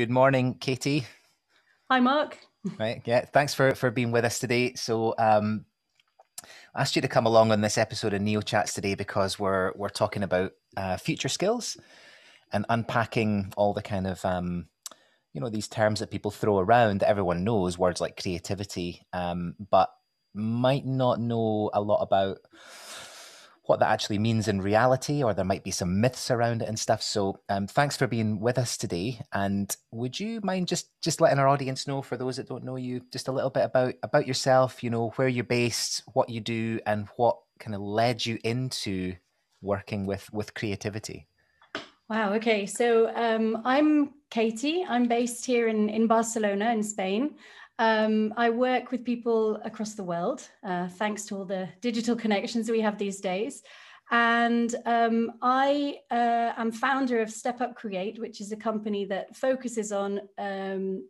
Good morning, Katie. Hi, Mark. Right, yeah, thanks for for being with us today. So, um, I asked you to come along on this episode of Neo Chats today because we're we're talking about uh, future skills and unpacking all the kind of um, you know these terms that people throw around that everyone knows words like creativity, um, but might not know a lot about what that actually means in reality, or there might be some myths around it and stuff. So, um, thanks for being with us today. And would you mind just just letting our audience know, for those that don't know you, just a little bit about about yourself? You know, where you're based, what you do, and what kind of led you into working with with creativity. Wow. Okay. So um, I'm Katie. I'm based here in in Barcelona in Spain. Um, I work with people across the world, uh, thanks to all the digital connections we have these days. And um, I uh, am founder of Step Up Create, which is a company that focuses on um,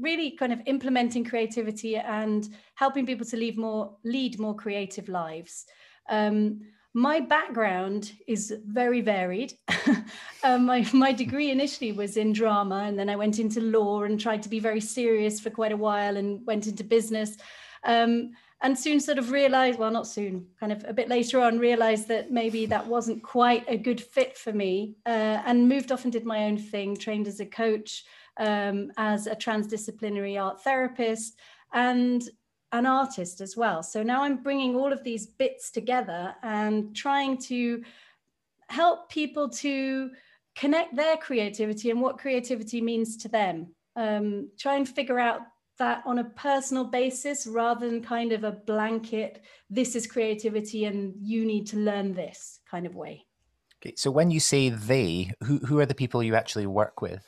really kind of implementing creativity and helping people to lead more, lead more creative lives. Um, my background is very varied. um, my, my degree initially was in drama, and then I went into law and tried to be very serious for quite a while and went into business. Um, and soon sort of realized, well, not soon, kind of a bit later on, realized that maybe that wasn't quite a good fit for me uh, and moved off and did my own thing, trained as a coach, um, as a transdisciplinary art therapist. And an artist as well. So now I'm bringing all of these bits together and trying to help people to connect their creativity and what creativity means to them. Um, try and figure out that on a personal basis rather than kind of a blanket, this is creativity and you need to learn this kind of way. Okay, so when you say they, who, who are the people you actually work with?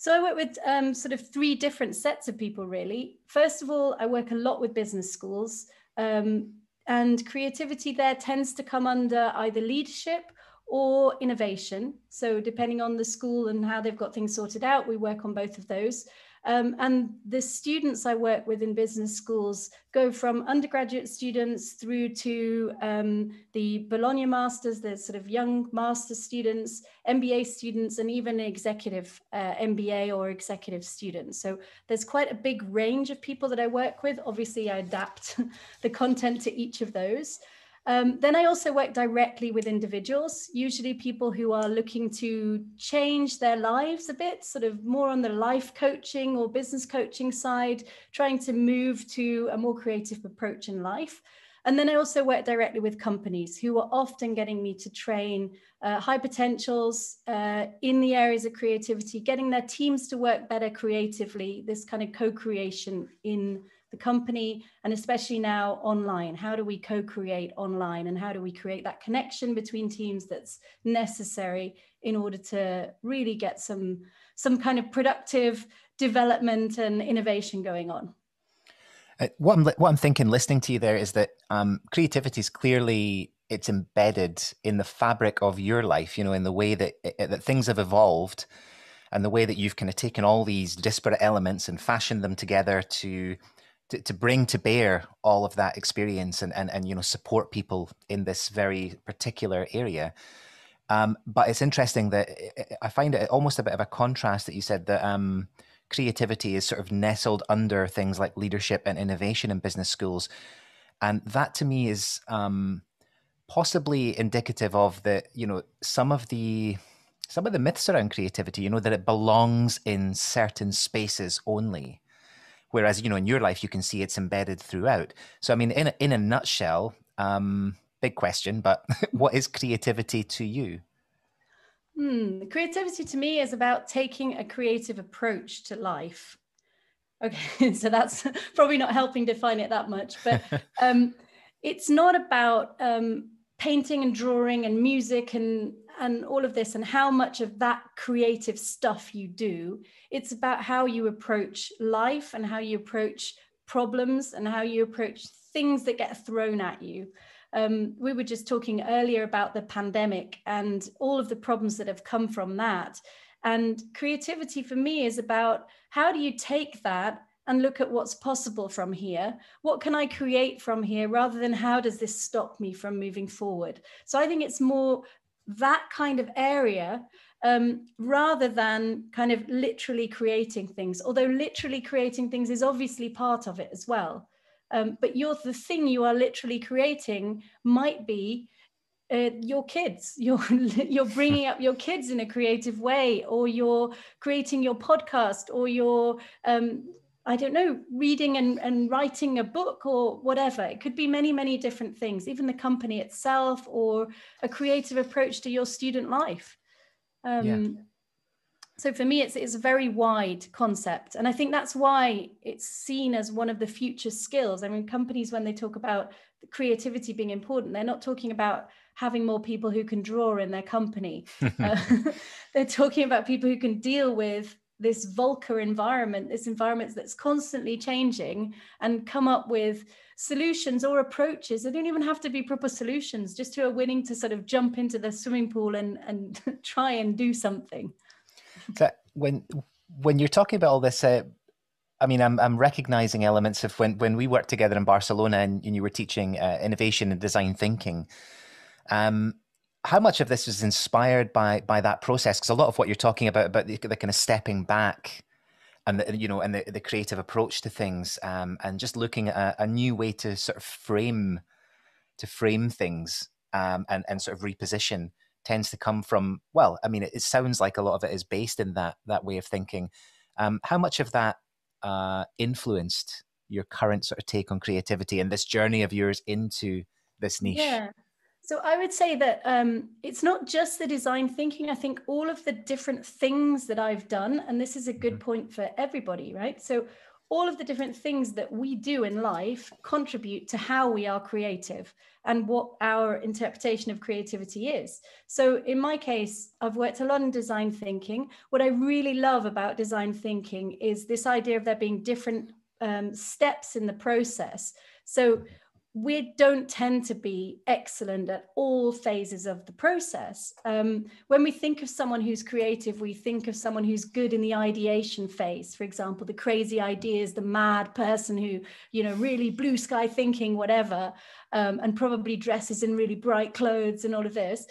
So I work with um, sort of three different sets of people, really. First of all, I work a lot with business schools, um, and creativity there tends to come under either leadership or innovation. So depending on the school and how they've got things sorted out, we work on both of those. Um, and the students I work with in business schools go from undergraduate students through to um, the Bologna Masters, the sort of young master students, MBA students, and even executive uh, MBA or executive students. So there's quite a big range of people that I work with. Obviously, I adapt the content to each of those. Um, then I also work directly with individuals, usually people who are looking to change their lives a bit, sort of more on the life coaching or business coaching side, trying to move to a more creative approach in life. And then I also work directly with companies who are often getting me to train uh, high potentials uh, in the areas of creativity, getting their teams to work better creatively, this kind of co creation in the company, and especially now online. How do we co create online and how do we create that connection between teams that's necessary in order to really get some, some kind of productive development and innovation going on? Uh, what I'm what I'm thinking, listening to you there, is that um, creativity is clearly it's embedded in the fabric of your life. You know, in the way that eh, that things have evolved, and the way that you've kind of taken all these disparate elements and fashioned them together to to, to bring to bear all of that experience and, and, and you know support people in this very particular area. Um, but it's interesting that I find it almost a bit of a contrast that you said that um, creativity is sort of nestled under things like leadership and innovation in business schools, and that to me is um, possibly indicative of the you know some of the some of the myths around creativity. You know that it belongs in certain spaces only Whereas, you know, in your life, you can see it's embedded throughout. So, I mean, in a, in a nutshell, um, big question, but what is creativity to you? Hmm. Creativity to me is about taking a creative approach to life. Okay, so that's probably not helping define it that much, but um, it's not about um, painting and drawing and music and and all of this and how much of that creative stuff you do it's about how you approach life and how you approach problems and how you approach things that get thrown at you um, we were just talking earlier about the pandemic and all of the problems that have come from that and creativity for me is about how do you take that and look at what's possible from here. What can I create from here rather than how does this stop me from moving forward? So I think it's more that kind of area um, rather than kind of literally creating things. Although literally creating things is obviously part of it as well. Um, but you're the thing you are literally creating might be uh, your kids you're you're bringing up your kids in a creative way or you're creating your podcast or you're um, i don't know reading and, and writing a book or whatever it could be many many different things even the company itself or a creative approach to your student life um, yeah. so for me it's, it's a very wide concept and i think that's why it's seen as one of the future skills i mean companies when they talk about creativity being important they're not talking about having more people who can draw in their company. uh, they're talking about people who can deal with this VUCA environment, this environment that's constantly changing, and come up with solutions or approaches. They don't even have to be proper solutions, just who are willing to sort of jump into the swimming pool and, and try and do something. So when when you're talking about all this, uh, I mean, I'm I'm recognizing elements of when when we worked together in Barcelona and, and you were teaching uh, innovation and design thinking. Um, how much of this was inspired by by that process? Because a lot of what you're talking about about the, the kind of stepping back and the, you know and the, the creative approach to things um, and just looking at a, a, new way to sort of frame to frame things um, and and sort of reposition tends to come from well i mean it, it, sounds like a lot of it is based in that that way of thinking. Um, how much of that uh, influenced your current sort of take on creativity and this journey of yours into this niche? Yeah so I would say that um, it's not just the design thinking. I think all of the different things that I've done, and this is a good mm-hmm. point for everybody, right? So all of the different things that we do in life contribute to how we are creative and what our interpretation of creativity is. So, in my case, I've worked a lot in design thinking. What I really love about design thinking is this idea of there being different um, steps in the process. So, we don't tend to be excellent at all phases of the process. Um, when we think of someone who's creative, we think of someone who's good in the ideation phase, for example, the crazy ideas, the mad person who, you know, really blue sky thinking, whatever, um, and probably dresses in really bright clothes and all of this.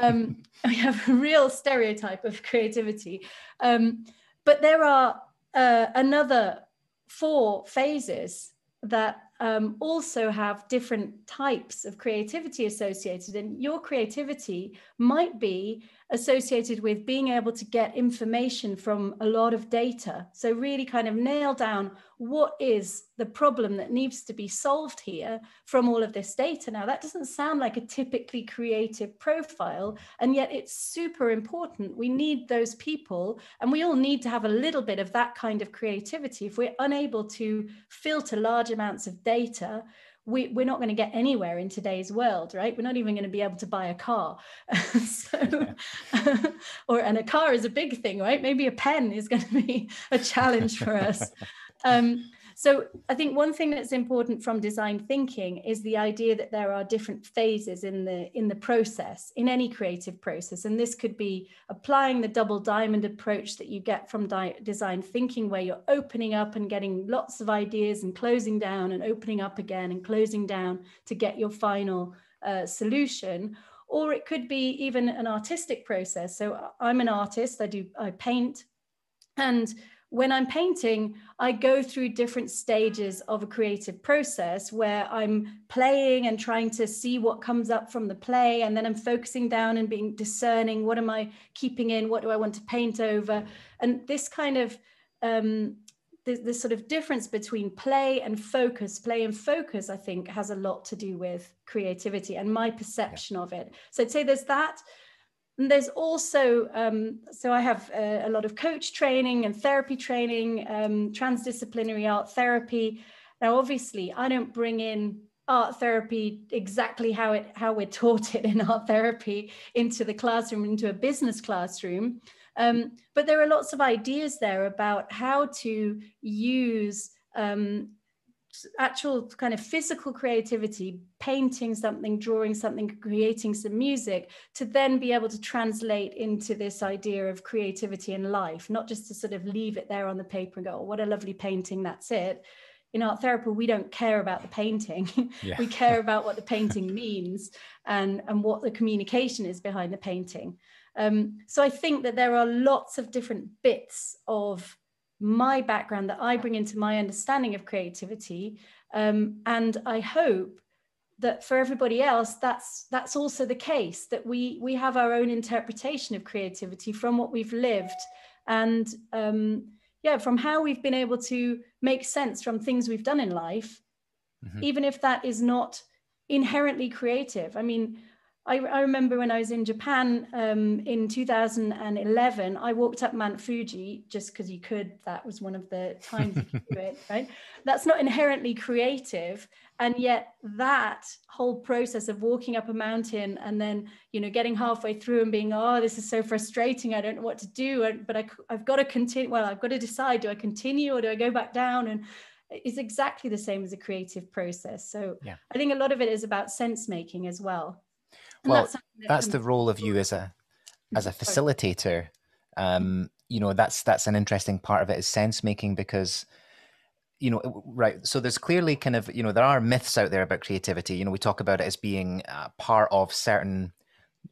Um, we have a real stereotype of creativity. Um, but there are uh, another four phases that um, also have different types of creativity associated. And your creativity might be associated with being able to get information from a lot of data. So, really kind of nail down what is the problem that needs to be solved here from all of this data. Now, that doesn't sound like a typically creative profile, and yet it's super important. We need those people, and we all need to have a little bit of that kind of creativity. If we're unable to filter large amounts of data, we, we're not going to get anywhere in today's world, right? We're not even going to be able to buy a car. so, or and a car is a big thing, right? Maybe a pen is going to be a challenge for us. Um, so I think one thing that's important from design thinking is the idea that there are different phases in the in the process, in any creative process. And this could be applying the double diamond approach that you get from di- design thinking, where you're opening up and getting lots of ideas and closing down and opening up again and closing down to get your final uh, solution. Or it could be even an artistic process. So i'm an artist. I do i paint. And when I'm painting, I go through different stages of a creative process where I'm playing and trying to see what comes up from the play. And then I'm focusing down and being discerning what am I keeping in? What do I want to paint over? And this kind of um, this, this sort of difference between play and focus, play and focus, I think, has a lot to do with creativity and my perception yeah. of it. So I'd say there's that. And there's also, um, so I have a, a, lot of coach training and therapy training, um, transdisciplinary art therapy. Now, obviously, I don't bring in art therapy exactly how it how we're taught it in art therapy into the classroom, into a business classroom. Um, but there are lots of ideas there about how to use um, actual kind of physical creativity, painting something, drawing something, creating some music, to then be able to translate into this idea of creativity in life, not just to sort of leave it there on the paper and go, oh, what a lovely painting, that's it. in art therapy we don't care about the painting yeah. we care about what the painting means and and what the communication is behind the painting um, so i think that there are lots of different bits of my background that i bring into my understanding of creativity um, and i hope that for everybody else that's that's also the case that we we have our own interpretation of creativity from what we've lived and um, yeah from how we've been able to make sense from things we've done in life mm-hmm. even if that is not inherently creative i mean I, I, remember when I was in Japan um, in 2011, I walked up Mount Fuji just because you could. That was one of the times you could do it, right? That's not inherently creative. And yet, that whole process of walking up a mountain and then, you know, getting halfway through and being, oh, this is so frustrating. I don't know what to do. But I, I've got to continue. Well, I've got to decide do I continue or do I go back down? And it's exactly the same as a creative process. So yeah. I think a lot of it is about sense making as well well that's, that's the role of you as a as a facilitator. Um you know that's that's an interesting part of it is sense making because you know right so there's clearly kind of you know there are myths out there about creativity. You know we talk about it as being uh, part of certain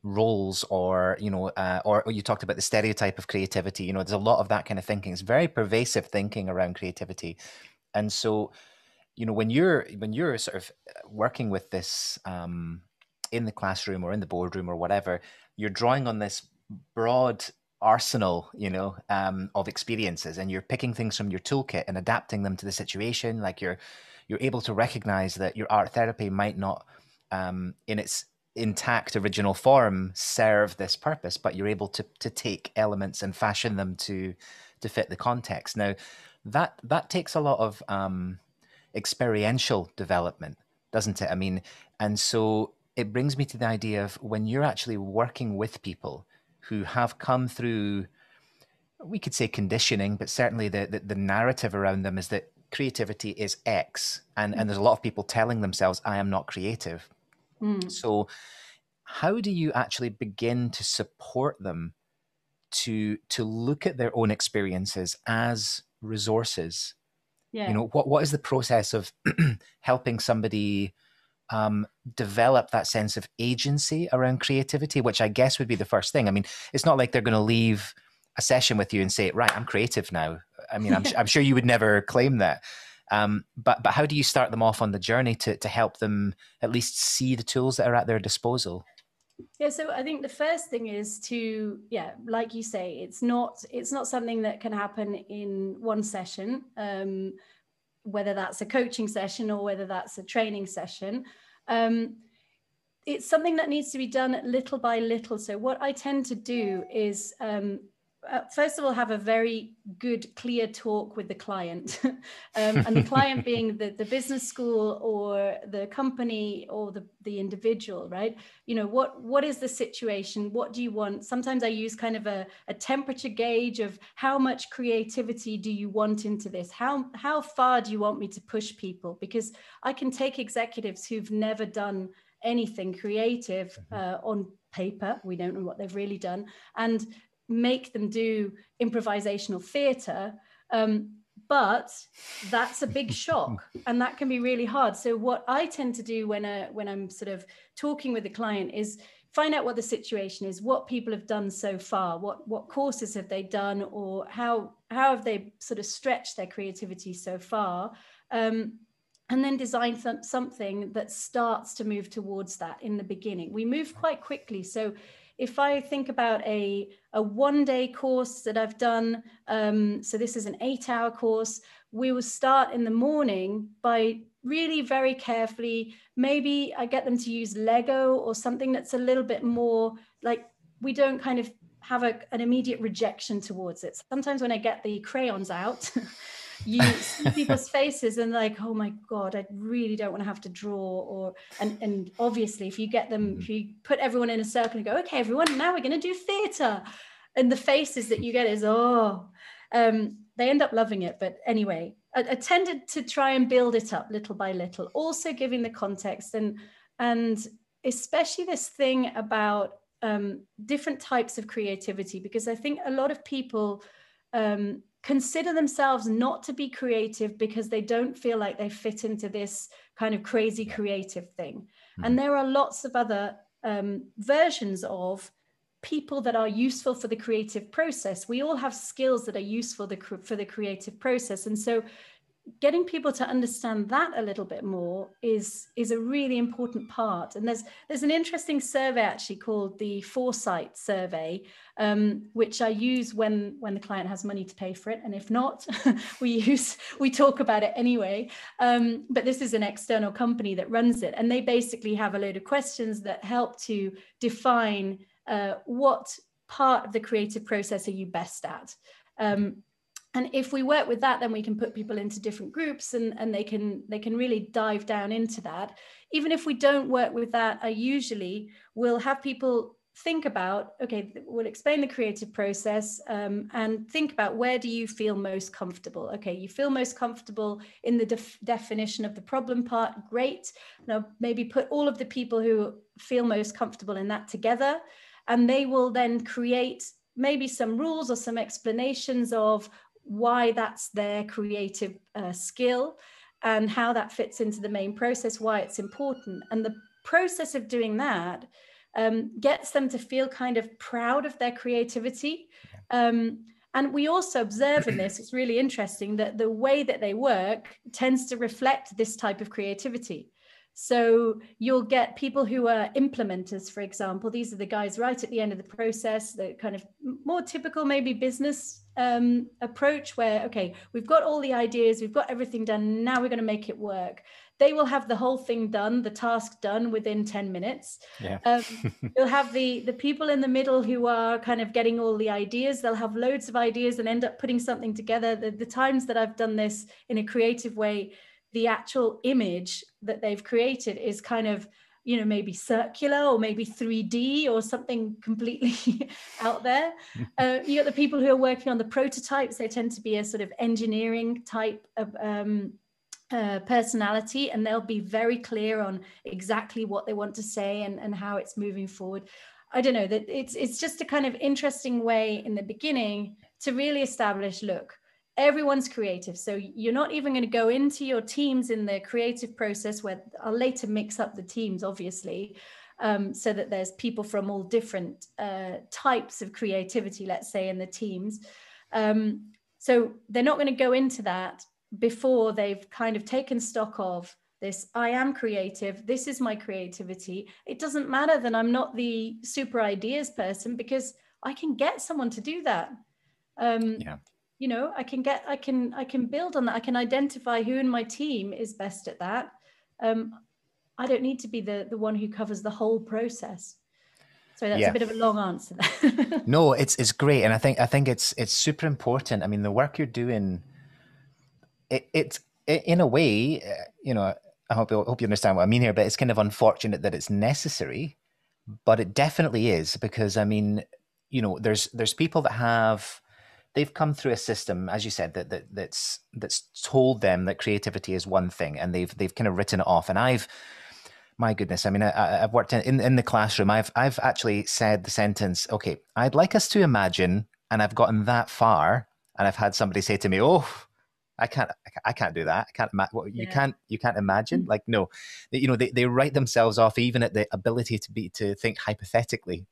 roles or you know uh, or, or you talked about the stereotype of creativity. You know there's a lot of that kind of thinking. It's very pervasive thinking around creativity. And so you know when you're when you're sort of working with this um in the classroom or in the boardroom or whatever, you're drawing on this broad arsenal, you know, um, of experiences, and you're picking things from your toolkit and adapting them to the situation. Like you're you're able to recognize that your art therapy might not, um, in its intact original form, serve this purpose, but you're able to to take elements and fashion them to to fit the context. Now, that that takes a lot of um, experiential development, doesn't it? I mean, and so it brings me to the idea of when you're actually working with people who have come through we could say conditioning but certainly the, the, the narrative around them is that creativity is x and and there's a lot of people telling themselves i am not creative mm. so how do you actually begin to support them to to look at their own experiences as resources yeah. you know what what is the process of helping somebody um, develop that sense of agency around creativity, which I guess would be the first thing. I mean, it's not like they're going to leave a session with you and say, "Right, I'm creative now." I mean, I'm, I'm sure you would never claim that. Um, but but how do you start them off on the journey to to help them at least see the tools that are at their disposal? Yeah, so I think the first thing is to yeah, like you say, it's not it's not something that can happen in one session. Um, whether that's a coaching session or whether that's a training session. Um, it's something that needs to be done little by little. So, what I tend to do is um, uh, first of all have a very good clear talk with the client. Um, and the client being the, the business school or the company or the, the individual right? You know what what is the situation? What do you want? Sometimes i use kind of a, a temperature gauge of how much creativity do you want into this? How how far do you want me to push people? Because i can take executives who've never done anything creative mm-hmm. uh, on paper. We don't know what they've really done. And make them do improvisational theatre. Um, but that's a big shock and that can be really hard so what i tend to do when I, when i'm sort of talking with the client is find out what the situation is what people have done so far what what courses have they done or how how have they sort of stretched their creativity so far um, and then design th- something that starts to move towards that in the beginning we move quite quickly so if I think about a, a one day course that I've done, um, so this is an eight hour course, we will start in the morning by really very carefully. Maybe I get them to use Lego or something that's a little bit more like we don't kind of have a, an immediate rejection towards it. Sometimes when I get the crayons out, you see people's faces and like oh my god i really don't want to have to draw or and and obviously if you get them if you put everyone in a circle and go okay everyone now we're going to do theater and the faces that you get is oh um, they end up loving it. But anyway I, I tended to try and build it up little by little also giving the context. And and especially this thing about um, different types of creativity because i think a lot of people um, consider themselves not to be creative because they don't feel like they fit into this kind of crazy creative thing. Mm-hmm. And there are lots of other um, versions of people that are useful for the creative process. We all have skills that are useful for the creative process. And so getting people to understand that a little bit more is is a really important part. And there's there's an interesting survey actually called the FourSight survey um, which i use when when the client has money to pay for it. And if not we use we talk about it anyway. Um, but this is an external company that runs it. And they basically have a load of questions that help to define uh, what part of the creative process are you best at? Um, and if we work with that then we can put people into different groups and, and they can they can really dive down into that. Even if we don't work with that i usually will have people think about okay we'll explain the creative process um, and think about where do you feel most comfortable? Okay you feel most comfortable in the def- definition of the problem part great. Now maybe put all of the people who feel most comfortable in that together and they will then create maybe some rules or some explanations of why that's their creative uh, skill and how that fits into the main process, why it's important. And the process of doing that um, gets them to feel kind of proud of their creativity. Um, and we also observe in this, it's really interesting that the way that they work tends to reflect this type of creativity. So you'll get people who are implementers, for example. These are the guys right at the end of the process, the kind of more typical, maybe business um, approach where, okay, we've got all the ideas, we've got everything done, now we're going to make it work. They will have the whole thing done, the task done within 10 minutes. Yeah. um, you'll have the, the people in the middle who are kind of getting all the ideas. They'll have loads of ideas and end up putting something together. The, the times that I've done this in a creative way, the actual image that they've created is kind of you know maybe circular or maybe 3d or something completely out there. Uh, you got the people who are working on the prototypes. They tend to be a sort of engineering type of um, uh, personality and they'll be very clear on exactly what they want to say and, and how it's moving forward. I don't know that it's it's just a kind of interesting way in the beginning to really establish look everyone's creative. So you're not even going to go into your teams in the creative process where I'll later mix up the teams, obviously, um, so that there's people from all different uh, types of creativity, let's say, in the teams. Um, so they're not going to go into that before they've kind of taken stock of this I am creative, this is my creativity. It doesn't matter that I'm not the super ideas person because I can get someone to do that. Um, yeah you know i can get i can i can build on that. I can identify who in my team is best at that. Um, i don't need to be the the one who covers the whole process. So that's yeah. a bit of a long answer no it's it's great. And i think i think it's it's super important. I mean the work you're doing it, it's it, in a way uh, you know i hope, I hope you understand what i mean here but it's kind of unfortunate that it's necessary but it definitely is because i mean you know there's there's people that have they've come through a system, as you said, that, that that's that's told them that creativity is one thing, and they've they've kind of written it off. And I've, my goodness, I mean, I, have worked in, in in the classroom. I've I've actually said the sentence, okay, I'd like us to imagine, and I've gotten that far, and I've had somebody say to me, oh I can't, I can't do that. I can't imagine. Well, you yeah. can't, you can't imagine. Like, no, you know, they, they write themselves off even at the ability to be to think hypothetically.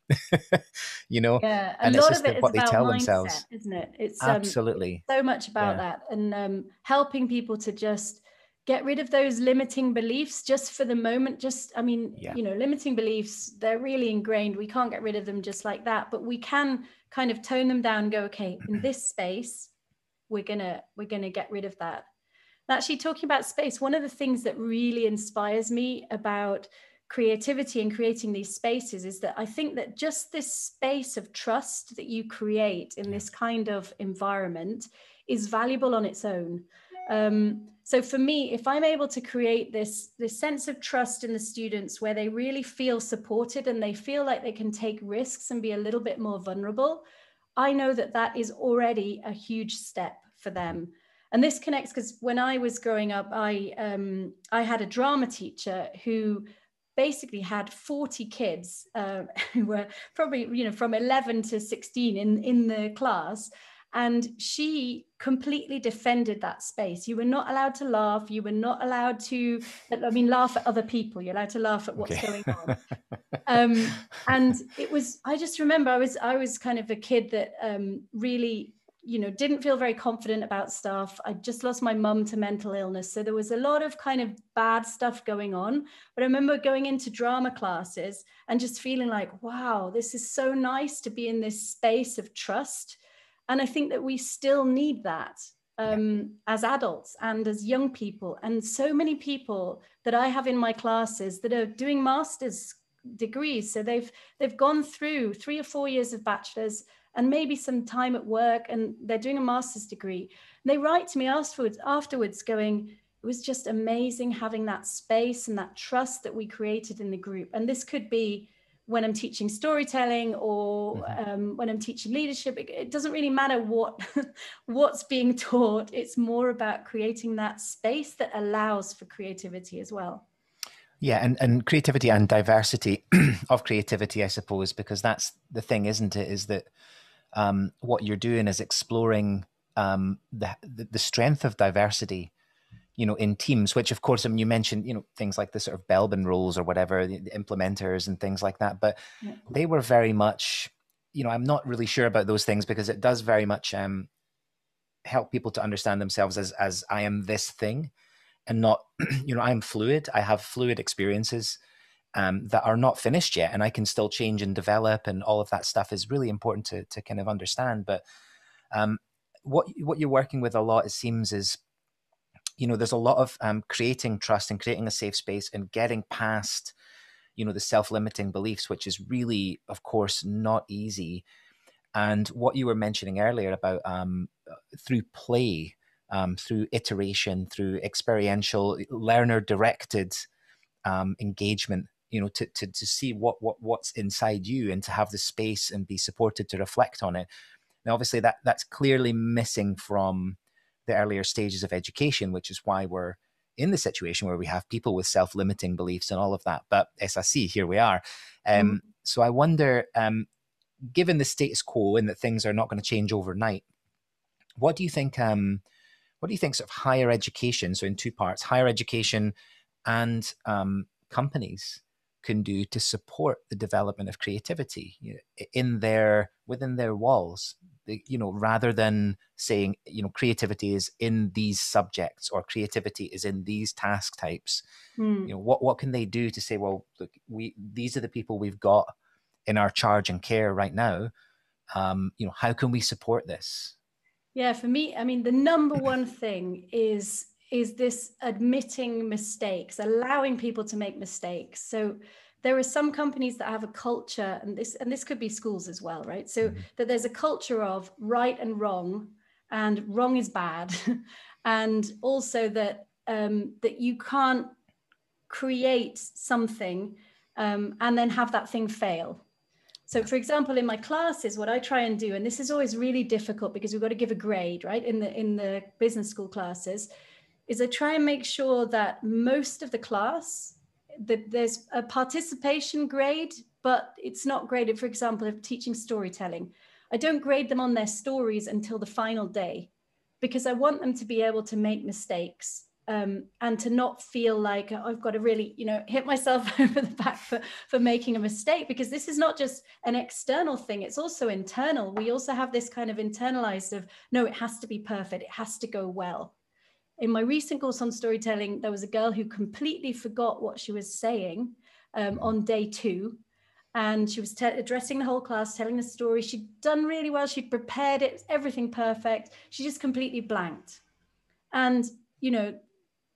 you know, yeah, a and lot of it is what they tell mindset, themselves, isn't it? It's um, absolutely so much about yeah. that, and um, helping people to just get rid of those limiting beliefs just for the moment just i mean yeah. you know limiting beliefs they're really ingrained we can't get rid of them just like that but we can kind of tone them down and go okay in this space we're gonna we're gonna get rid of that. Actually talking about space one of the things that really inspires me about creativity and creating these spaces is that i think that just this space of trust that you create in this kind of environment is valuable on its own. Um, so for me if i'm able to create this this sense of trust in the students where they really feel supported and they feel like they can take risks and be a little bit more vulnerable I know that that is already a huge step for them. And this connects because when I was growing up, I um, I had a drama teacher who basically had 40 kids uh, who were probably you know from 11 to 16 in in the class And she completely defended that space. You were not allowed to laugh. You were not allowed to, I mean, laugh at other people. You're allowed to laugh at what's okay. going on. um, and it was, I just remember I was, I was kind of a kid that um, really you know didn't feel very confident about stuff i just lost my mum to mental illness so there was a lot of kind of bad stuff going on but i remember going into drama classes and just feeling like wow this is so nice to be in this space of trust and i think that we still need that um, as adults and as young people and so many people that i have in my classes that are doing masters degrees so they've they've gone through three or four years of bachelors and maybe some time at work and they're doing a master's degree. And they write to me afterwards, afterwards going, it was just amazing having that space and that trust that we created in the group. And this could be when I'm teaching storytelling or mm-hmm. um, when I'm teaching leadership. It, it doesn't really matter what what's being taught. It's more about creating that space that allows for creativity as well. Yeah, and, and creativity and diversity of creativity, I suppose, because that's the thing, isn't it? Is that um, what you're doing is exploring um, the, the strength of diversity you know in teams which of course I mean, you mentioned you know things like the sort of Belbin roles or whatever the, the implementers and things like that but yeah. they were very much you know i'm not really sure about those things because it does very much um, help people to understand themselves as as i am this thing and not you know i'm fluid i have fluid experiences um, that are not finished yet and i can still change and develop and all of that stuff is really important to, to kind of understand but um, what what you're working with a lot it seems is you know there's a lot of um, creating trust and creating a safe space and getting past you know the self-limiting beliefs which is really of course not easy. And what you were mentioning earlier about um, through play um, through iteration through experiential learner directed um, engagement you know to, to to see what what what's inside you and to have the space and be supported to reflect on it. Now obviously that that's clearly missing from the earlier stages of education which is why we're in the situation where we have people with self-limiting beliefs and all of that. But as i see here we are. Um, mm. so i wonder um, given the status quo and that things are not going to change overnight what do you think um, what do you think sort of higher education so in two parts higher education and um, companies can do to support the development of creativity you know, in their within their walls you know rather than saying you know creativity is in these subjects or creativity is in these task types. Mm. you know what what can they do to say well look we these are the people we've got in our charge and care right now. Um you know how can we support this? Yeah for me i mean the number one thing is is this admitting mistakes, allowing people to make mistakes. So there are some companies that have a culture, and this and this could be schools as well, right? So mm-hmm. that there's a culture of right and wrong, and wrong is bad, and also that um, that you can't create something um, and then have that thing fail. So, for example, in my classes, what I try and do, and this is always really difficult because we've got to give a grade, right? In the in the business school classes, is I try and make sure that most of the class that there's a participation grade, but it's not graded. For example, if teaching storytelling, I don't grade them on their stories until the final day because I want them to be able to make mistakes um, and to not feel like oh, I've got to really, you know, hit myself over the back for, for making a mistake because this is not just an external thing, it's also internal. We also have this kind of internalized of no, it has to be perfect, it has to go well in my recent course on storytelling, there was a girl who completely forgot what she was saying um, on day two. And she was te- addressing the whole class, telling the story. She'd done really well. She'd prepared it, everything perfect. She just completely blanked. And, you know,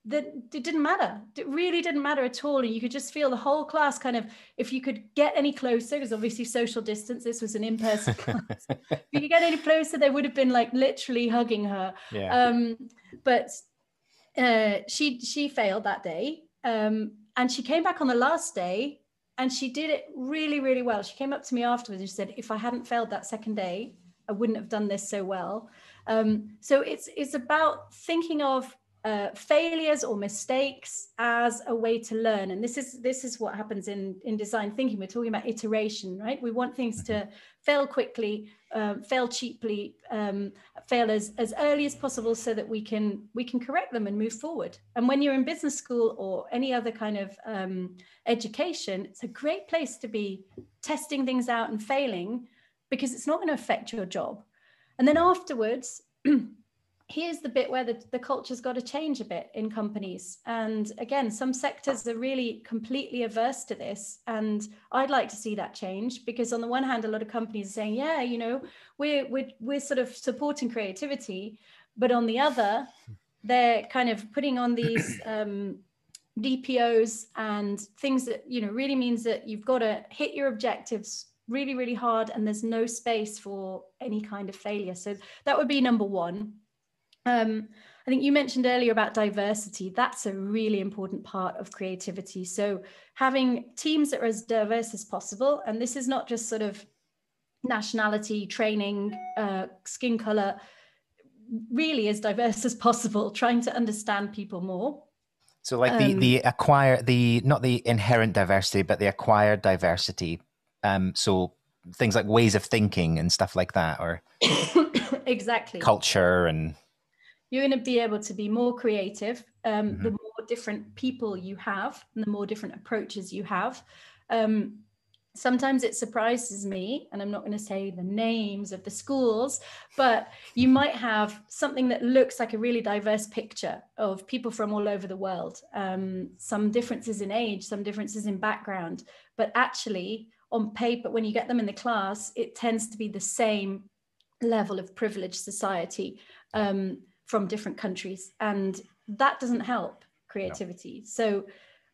that it didn't matter. It really didn't matter at all. And you could just feel the whole class kind of, if you could get any closer, because obviously social distance, this was an in-person class. if you could get any closer, they would have been like literally hugging her. Yeah. Um, but uh, she she failed that day, um, and she came back on the last day, and she did it really really well. She came up to me afterwards and she said, "If I hadn't failed that second day, I wouldn't have done this so well." Um, so it's it's about thinking of uh, failures or mistakes as a way to learn and this is this is what happens in in design thinking we're talking about iteration right we want things to fail quickly um, fail cheaply um, fail as, as early as possible so that we can we can correct them and move forward. And when you're in business school or any other kind of um, education it's a great place to be testing things out and failing because it's not going to affect your job. And then afterwards here's the bit where the, the culture's got to change a bit in companies. And again, some sectors are really completely averse to this. And I'd like to see that change because on the one hand, a lot of companies are saying, yeah, you know, we're we're we're sort of supporting creativity. But on the other, they're kind of putting on these um, DPOs and things that, you know, really means that you've got to hit your objectives really, really hard and there's no space for any kind of failure. So that would be number one. Um, I think you mentioned earlier about diversity. That's a really important part of creativity. So having teams that are as diverse as possible, and this is not just sort of nationality, training, uh, skin color, really as diverse as possible, trying to understand people more. So like the, um, the acquire the not the inherent diversity, but the acquired diversity. Um, so things like ways of thinking and stuff like that, or exactly culture and you're going to be able to be more creative um, mm-hmm. the more different people you have and the more different approaches you have. Um, sometimes it surprises me and i'm not going to say the names of the schools but you might have something that looks like a really diverse picture of people from all over the world. Um, some differences in age some differences in background but actually on paper when you get them in the class it tends to be the same level of privileged society. Um, from different countries and that doesn't help creativity. No. so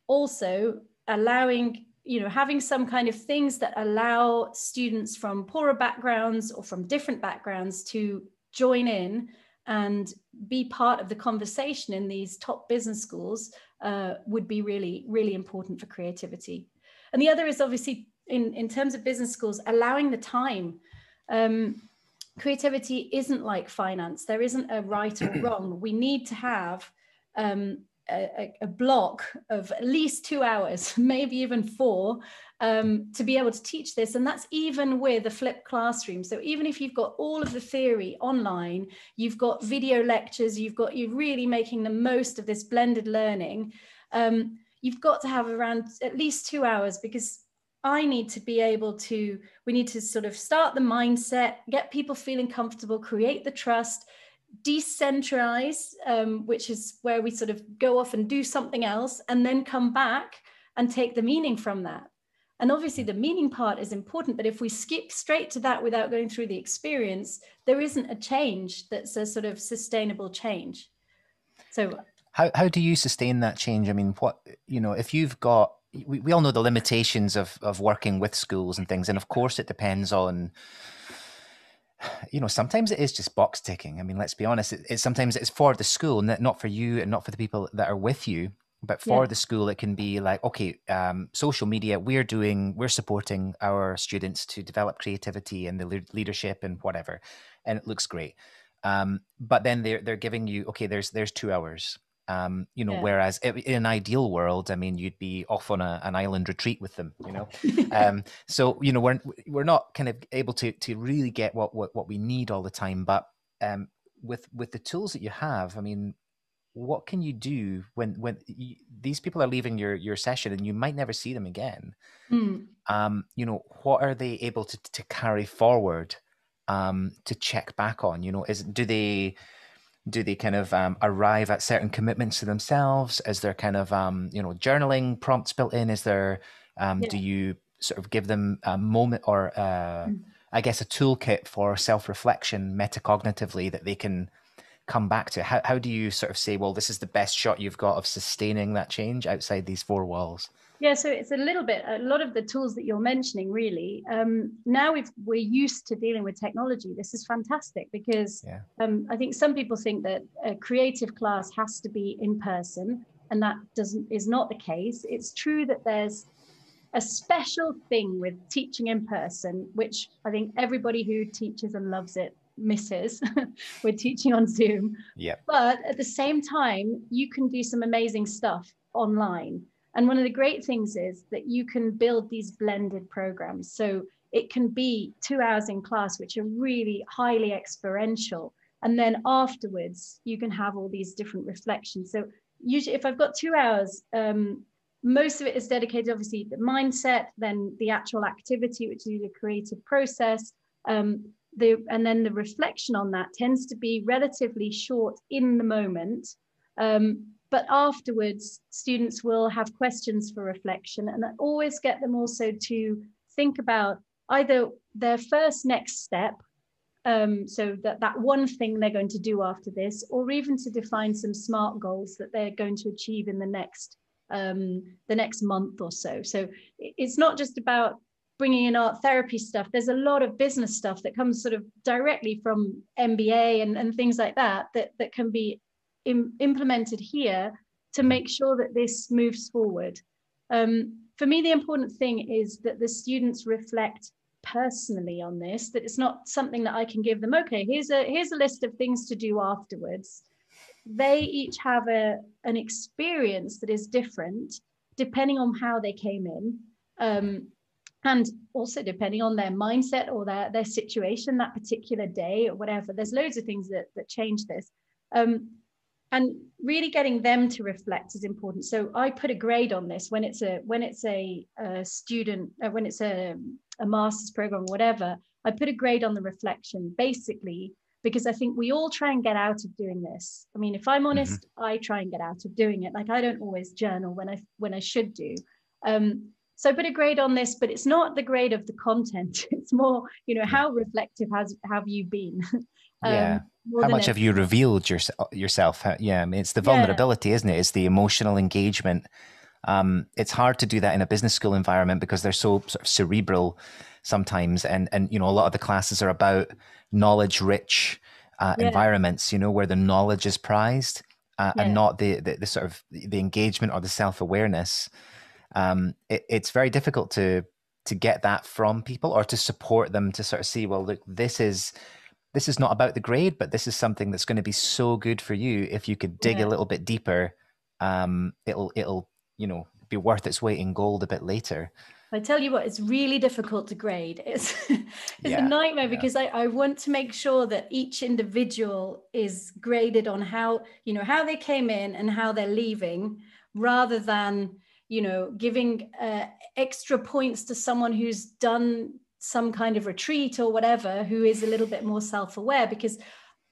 also allowing you know having some kind of things that allow students from poorer backgrounds or from different backgrounds to join in and be part of the conversation in these top business schools uh, would be really really important for creativity. And the other is obviously in in terms of business schools allowing the time. Um, creativity isn't like finance. There isn't a right or wrong. We need to have um, a, a, block of at least two hours, maybe even four, um, to be able to teach this. And that's even with a flipped classroom. So even if you've got all of the theory online, you've got video lectures, you've got you're really making the most of this blended learning. Um, you've got to have around at least two hours because I need to be able to, we need to sort of start the mindset, get people feeling comfortable, create the trust, decentralize, um, which is where we sort of go off and do something else, and then come back and take the meaning from that. And obviously, the meaning part is important, but if we skip straight to that without going through the experience, there isn't a change that's a sort of sustainable change. So, how, how do you sustain that change? I mean, what, you know, if you've got we, we all know the limitations of of working with schools and things and of course it depends on you know sometimes it is just box ticking i mean let's be honest it, it sometimes it's for the school not for you and not for the people that are with you but for yeah. the school it can be like okay um, social media we're doing we're supporting our students to develop creativity and the le- leadership and whatever and it looks great um, but then they're they're giving you okay there's there's two hours um, you know, yeah. whereas in an ideal world, I mean, you'd be off on a, an island retreat with them, you know. um, so you know, we're we're not kind of able to to really get what what, what we need all the time. But um, with with the tools that you have, I mean, what can you do when when you, these people are leaving your your session and you might never see them again? Mm. Um, you know, what are they able to to carry forward um, to check back on? You know, is do they do they kind of um, arrive at certain commitments to themselves? Is there kind of um, you know journaling prompts built in? Is there um, yeah. do you sort of give them a moment or uh, mm. I guess a toolkit for self reflection metacognitively that they can come back to? How how do you sort of say, well, this is the best shot you've got of sustaining that change outside these four walls? Yeah, so it's a little bit, a lot of the tools that you're mentioning, really. Um, now we've, we're used to dealing with technology. This is fantastic because yeah. um, I think some people think that a creative class has to be in person, and that doesn't is not the case. It's true that there's a special thing with teaching in person, which I think everybody who teaches and loves it misses. We're teaching on Zoom. Yeah. But at the same time, you can do some amazing stuff online. And one of the great things is that you can build these blended programs. So it can be two hours in class, which are really highly experiential. And then afterwards, you can have all these different reflections. So usually, if I've got two hours, um, most of it is dedicated, obviously, the mindset, then the actual activity, which is the creative process. Um, the, and then the reflection on that tends to be relatively short in the moment. Um, but afterwards, students will have questions for reflection, and I always get them also to think about either their first next step, um, so that that one thing they're going to do after this, or even to define some smart goals that they're going to achieve in the next um, the next month or so. So it's not just about bringing in art therapy stuff. There's a lot of business stuff that comes sort of directly from MBA and, and things like that that that can be Im- implemented here to make sure that this moves forward. Um, for me, the important thing is that the students reflect personally on this, that it's not something that I can give them, okay, here's a here's a list of things to do afterwards. They each have a, an experience that is different depending on how they came in. Um, and also depending on their mindset or their, their situation that particular day or whatever. There's loads of things that, that change this. Um, and really getting them to reflect is important so i put a grade on this when it's a when it's a, a student uh, when it's a, a master's program whatever i put a grade on the reflection basically because i think we all try and get out of doing this i mean if i'm honest mm-hmm. i try and get out of doing it like i don't always journal when i when i should do um, so I put a grade on this, but it's not the grade of the content. It's more, you know, how reflective has have you been? um, yeah. How much have you revealed your, yourself? Yeah, I mean, it's the vulnerability, yeah. isn't it? It's the emotional engagement. Um, it's hard to do that in a business school environment because they're so sort of cerebral sometimes, and and you know, a lot of the classes are about knowledge-rich uh, yeah. environments. You know, where the knowledge is prized uh, yeah. and not the, the the sort of the engagement or the self-awareness um, it, it's very difficult to to get that from people or to support them to sort of see, well, look, this is this is not about the grade, but this is something that's going to be so good for you if you could dig yeah. a little bit deeper. Um, it'll it'll you know be worth its weight in gold a bit later. I tell you what, it's really difficult to grade. It's it's yeah, a nightmare yeah. because I, I want to make sure that each individual is graded on how, you know, how they came in and how they're leaving, rather than you know giving uh, extra points to someone who's done some kind of retreat or whatever who is a little bit more self-aware because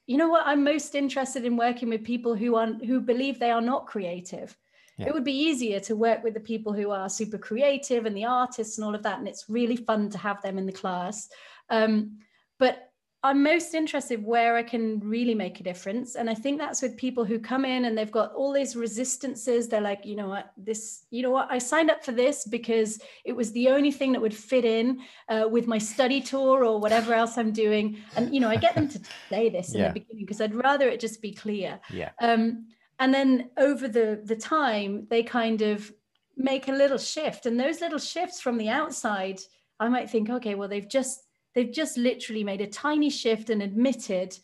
you know what? I'm most interested in working with people who are who believe they are not creative. Yeah. it would be easier to work with the people who are super creative and the artists and all of that and it's really fun to have them in the class. Um, but I'm most interested where I can really make a difference. And I think that's with people who come in and they've got all these resistances. They're like, you know what, this, you know what, I signed up for this because it was the only thing that would fit in uh, with my study tour or whatever else I'm doing. And, you know, I get them to say this in yeah. the beginning because I'd rather it just be clear. Yeah. Um, and then over the the time, they kind of make a little shift. And those little shifts from the outside, I might think, okay, well, they've just They've just literally made a tiny shift and admitted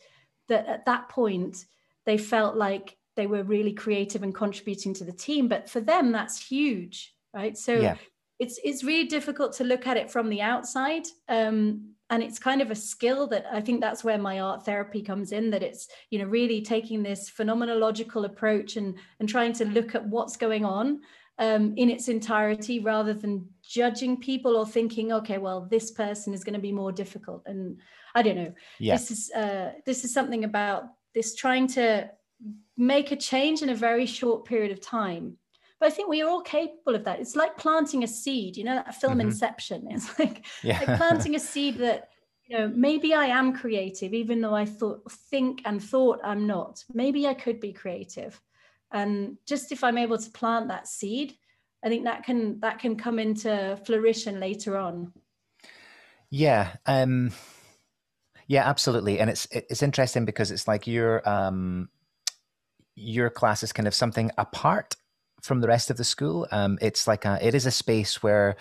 that at that point they felt like they were really creative and contributing to the team. But for them, that's huge, right? So yeah. it's it's really difficult to look at it from the outside. Um, and it's kind of a skill that I think that's where my art therapy comes in. That it's you know really taking this phenomenological approach and and trying to look at what's going on um, in its entirety rather than judging people or thinking okay well this person is going to be more difficult. And i don't know. Yeah. this is uh, this is something about this trying to make a change in a very short period of time. But i think we are all capable of that. It's like planting a seed you know that film mm-hmm. inception. It's like, yeah. like planting a seed that you know maybe i am creative even though i thought think and thought i'm not. Maybe i could be creative and just if i'm able to plant that seed i think that can that can come into flourishing later on. Yeah um yeah absolutely. And it's it's interesting because it's like your um your class is kind of something apart from the rest of the school. Um it's like a it is a space where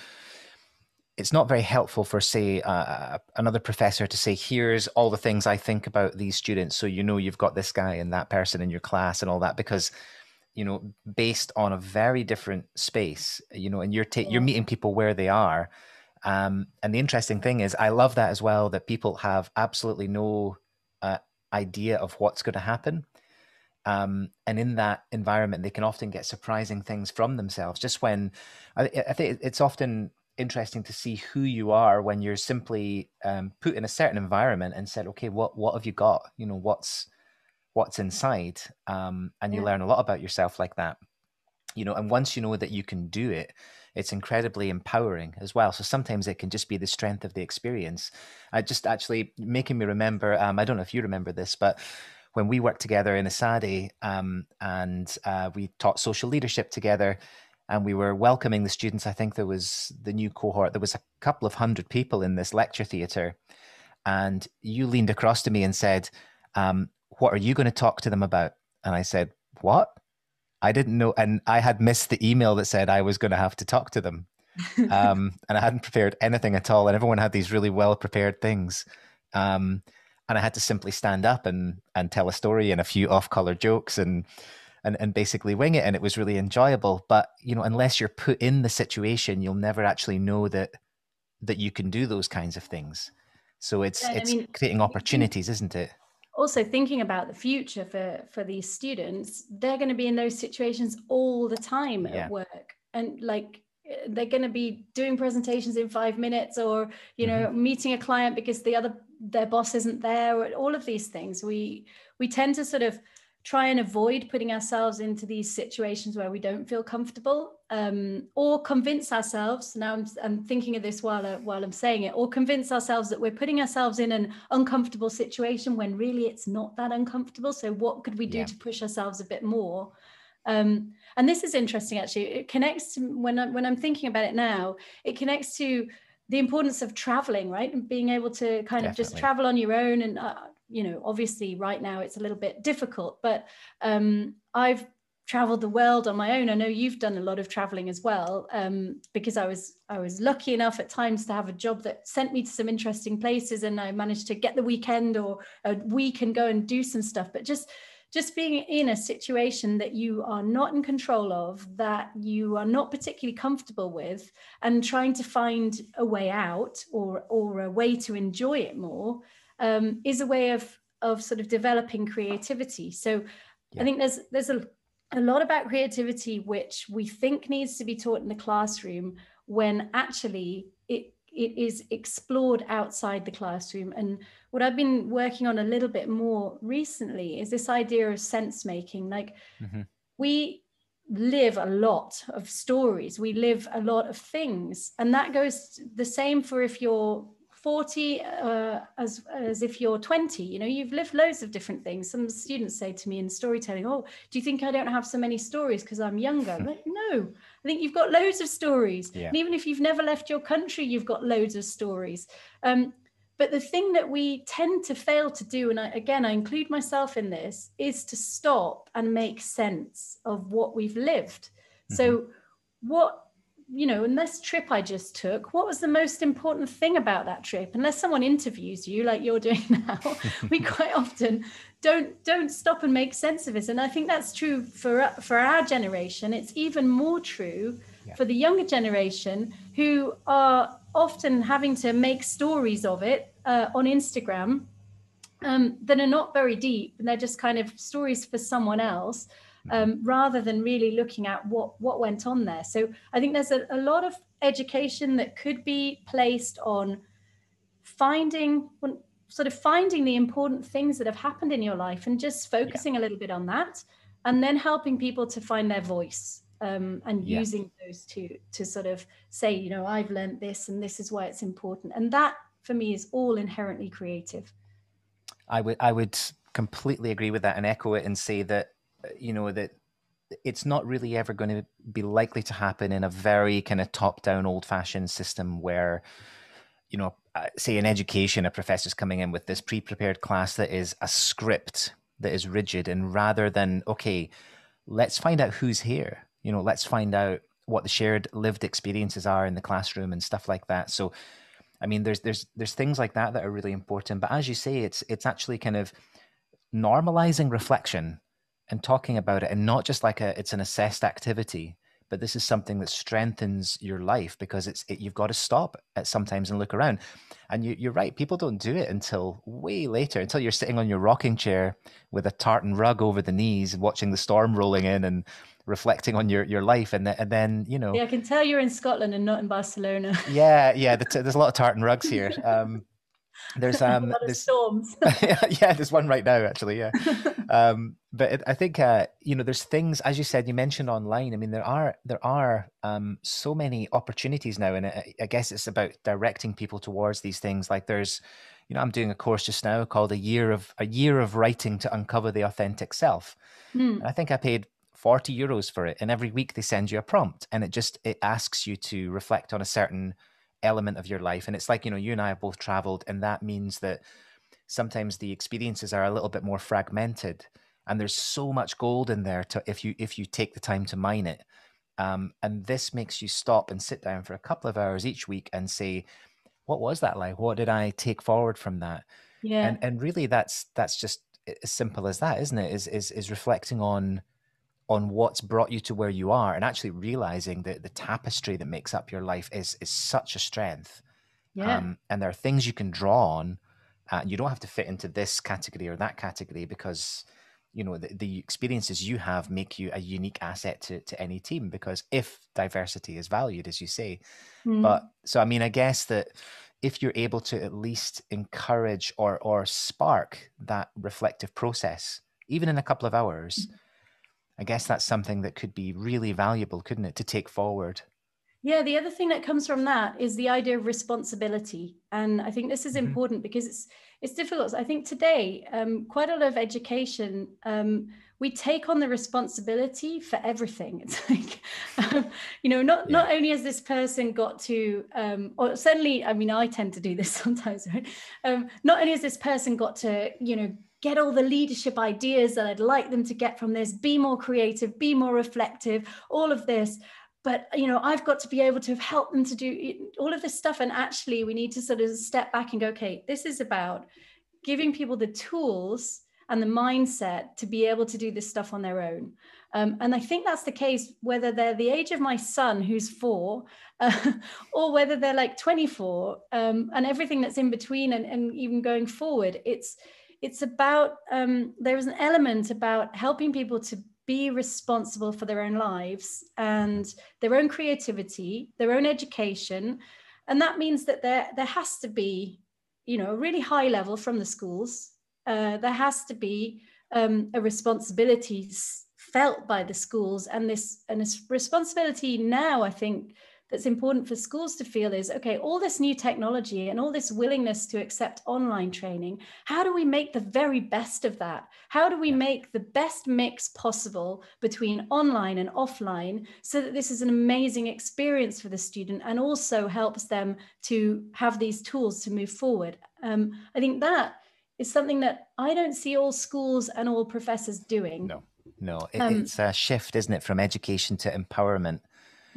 it's not very helpful for say uh, another professor to say here's all the things i think about these students so you know you've got this guy and that person in your class and all that because you know based on a very different space you know and you're ta- you're meeting people where they are. Um, and the interesting thing is i love that as well that people have absolutely no uh, idea of what's going to happen. Um, and in that environment they can often get surprising things from themselves. Just when I, I think it's often interesting to see who you are when you're simply um, put in a certain environment and said, okay, what what have you got? You know, what's what's inside, um, and you learn a lot about yourself like that. You know, and once you know that you can do it, it's incredibly empowering as well. So sometimes it can just be the strength of the experience. I just actually making me remember. Um, I don't know if you remember this, but when we worked together in ESADE um, and uh, we taught social leadership together, and we were welcoming the students. I think there was the new cohort. There was a couple of hundred people in this lecture theatre, and you leaned across to me and said, um, "What are you going to talk to them about?" And I said, "What?" I didn't know, and I had missed the email that said I was going to have to talk to them, um, and I hadn't prepared anything at all. And everyone had these really well prepared things. Um, and I had to simply stand up and and tell a story and a few off color jokes and and, and basically wing it and it was really enjoyable but you know unless you're put in the situation you'll never actually know that that you can do those kinds of things so it's yeah, it's I mean, creating opportunities isn't it also thinking about the future for for these students they're going to be in those situations all the time yeah. at work and like they're going to be doing presentations in five minutes or you know mm-hmm. meeting a client because the other their boss isn't there or all of these things we we tend to sort of try and avoid putting ourselves into these situations where we don't feel comfortable um, or convince ourselves now I'm, I'm, thinking of this while, uh, while i'm saying it or convince ourselves that we're putting ourselves in an uncomfortable situation when really it's not that uncomfortable. So what could we do yeah. to push ourselves a bit more? Um, and this is interesting actually. It connects to when, I, when i'm thinking about it now it connects to the importance of traveling right? And being able to kind Definitely. of just travel on your own. And uh, you know obviously right now it's a little bit difficult but um, i've traveled the world on my own i know you've done a lot of traveling as well um, because i was i was lucky enough at times to have a job that sent me to some interesting places and i managed to get the weekend or a week and go and do some stuff but just just being in a situation that you are not in control of that you are not particularly comfortable with and trying to find a way out or or a way to enjoy it more um, is a way of of sort of developing creativity. So yeah. I think there's there's a, a lot about creativity which we think needs to be taught in the classroom when actually it it is explored outside the classroom. And what I've been working on a little bit more recently is this idea of sense making. Like mm-hmm. we live a lot of stories, we live a lot of things. And that goes the same for if you're 40 uh, as, as if you're 20 you know you've lived loads of different things. Some students say to me in storytelling oh do you think i don't have so many stories because i'm younger? Like, no i think you've got loads of stories. Yeah. and even if you've never left your country you've got loads of stories. Um, but the thing that we tend to fail to do and I, again i include myself in this is to stop and make sense of what we've lived. Mm-hmm. so what you know, in this trip I just took, what was the most important thing about that trip? Unless someone interviews you like you're doing now, we quite often don't don't stop and make sense of it. And I think that's true for for our generation. It's even more true yeah. for the younger generation who are often having to make stories of it uh, on Instagram um, that are not very deep, and they're just kind of stories for someone else um, rather than really looking at what what went on there. So I think there's a, a lot of education that could be placed on finding sort of finding the important things that have happened in your life and just focusing yeah. a little bit on that and then helping people to find their voice um, and yeah. using those to to sort of say you know i've learned this and this is why it's important and that for me is all inherently creative i would i would completely agree with that and echo it and say that you know that it's not really ever going to be likely to happen in a very kind of top down old fashioned system where you know uh, say in education a professor's coming in with this pre-prepared class that is a script that is rigid and rather than okay let's find out who's here you know let's find out what the shared lived experiences are in the classroom and stuff like that. So, I mean, there's there's there's things like that that are really important. But as you say, it's it's actually kind of normalizing reflection and talking about it, and not just like a it's an assessed activity, but this is something that strengthens your life because it's it, you've got to stop at sometimes and look around. And you, you're right, people don't do it until way later, until you're sitting on your rocking chair with a tartan rug over the knees, watching the storm rolling in and reflecting on your your life and, then, and then you know yeah i can tell you're in scotland and not in barcelona yeah yeah there's a lot of tartan rugs here um there's um there's storms. Yeah there's one right now actually yeah. Um but it, i think uh you know there's things as you said you mentioned online i mean there are there are um so many opportunities now and I, I guess it's about directing people towards these things like there's you know i'm doing a course just now called a year of a year of writing to uncover the authentic self. Mm. i think i paid 40 euros for it and every week they send you a prompt and it just it asks you to reflect on a certain element of your life and it's like you know you and i have both traveled and that means that sometimes the experiences are a little bit more fragmented and there's so much gold in there to if you if you take the time to mine it. Um, and this makes you stop and sit down for a couple of hours each week and say what was that like? What did i take forward from that? Yeah. And and really that's that's just as simple as that isn't it? Is is is reflecting on on what's brought you to where you are and actually realizing that the tapestry that makes up your life is is such a strength yeah. Um, and there are things you can draw on uh, you don't have to fit into this category or that category because you know the, the experiences you have make you a unique asset to, to any team because if diversity is valued as you say mm. but so i mean i guess that if you're able to at least encourage or or spark that reflective process even in a couple of hours mm I guess that's something that could be really valuable, couldn't it, to take forward? Yeah, the other thing that comes from that is the idea of responsibility, and I think this is mm-hmm. important because it's it's difficult. I think today, um, quite a lot of education, um, we take on the responsibility for everything. It's like, um, you know, not yeah. not only has this person got to, um, or certainly, I mean, I tend to do this sometimes, right? Um, not only has this person got to, you know, get all the leadership ideas that I'd like them to get from this, be more creative, be more reflective, all of this. But you know, I've got to be able to help them to do all of this stuff. And actually, we need to sort of step back and go, okay, this is about giving people the tools and the mindset to be able to do this stuff on their own. Um, and I think that's the case whether they're the age of my son, who's four, uh, or whether they're like 24, um, and everything that's in between, and, and even going forward. It's it's about um, there's an element about helping people to be responsible for their own lives and their own creativity, their own education, and that means that there there has to be, you know, a really high level from the schools. Uh, there has to be um, a responsibility felt by the schools, and this and this responsibility now, I think, that's important for schools to feel is okay, all this new technology and all this willingness to accept online training, how do we make the very best of that? How do we make the best mix possible between online and offline so that this is an amazing experience for the student and also helps them to have these tools to move forward? Um, I think that is something that I don't see all schools and all professors doing. No, no, it, um, it's a shift, isn't it, from education to empowerment.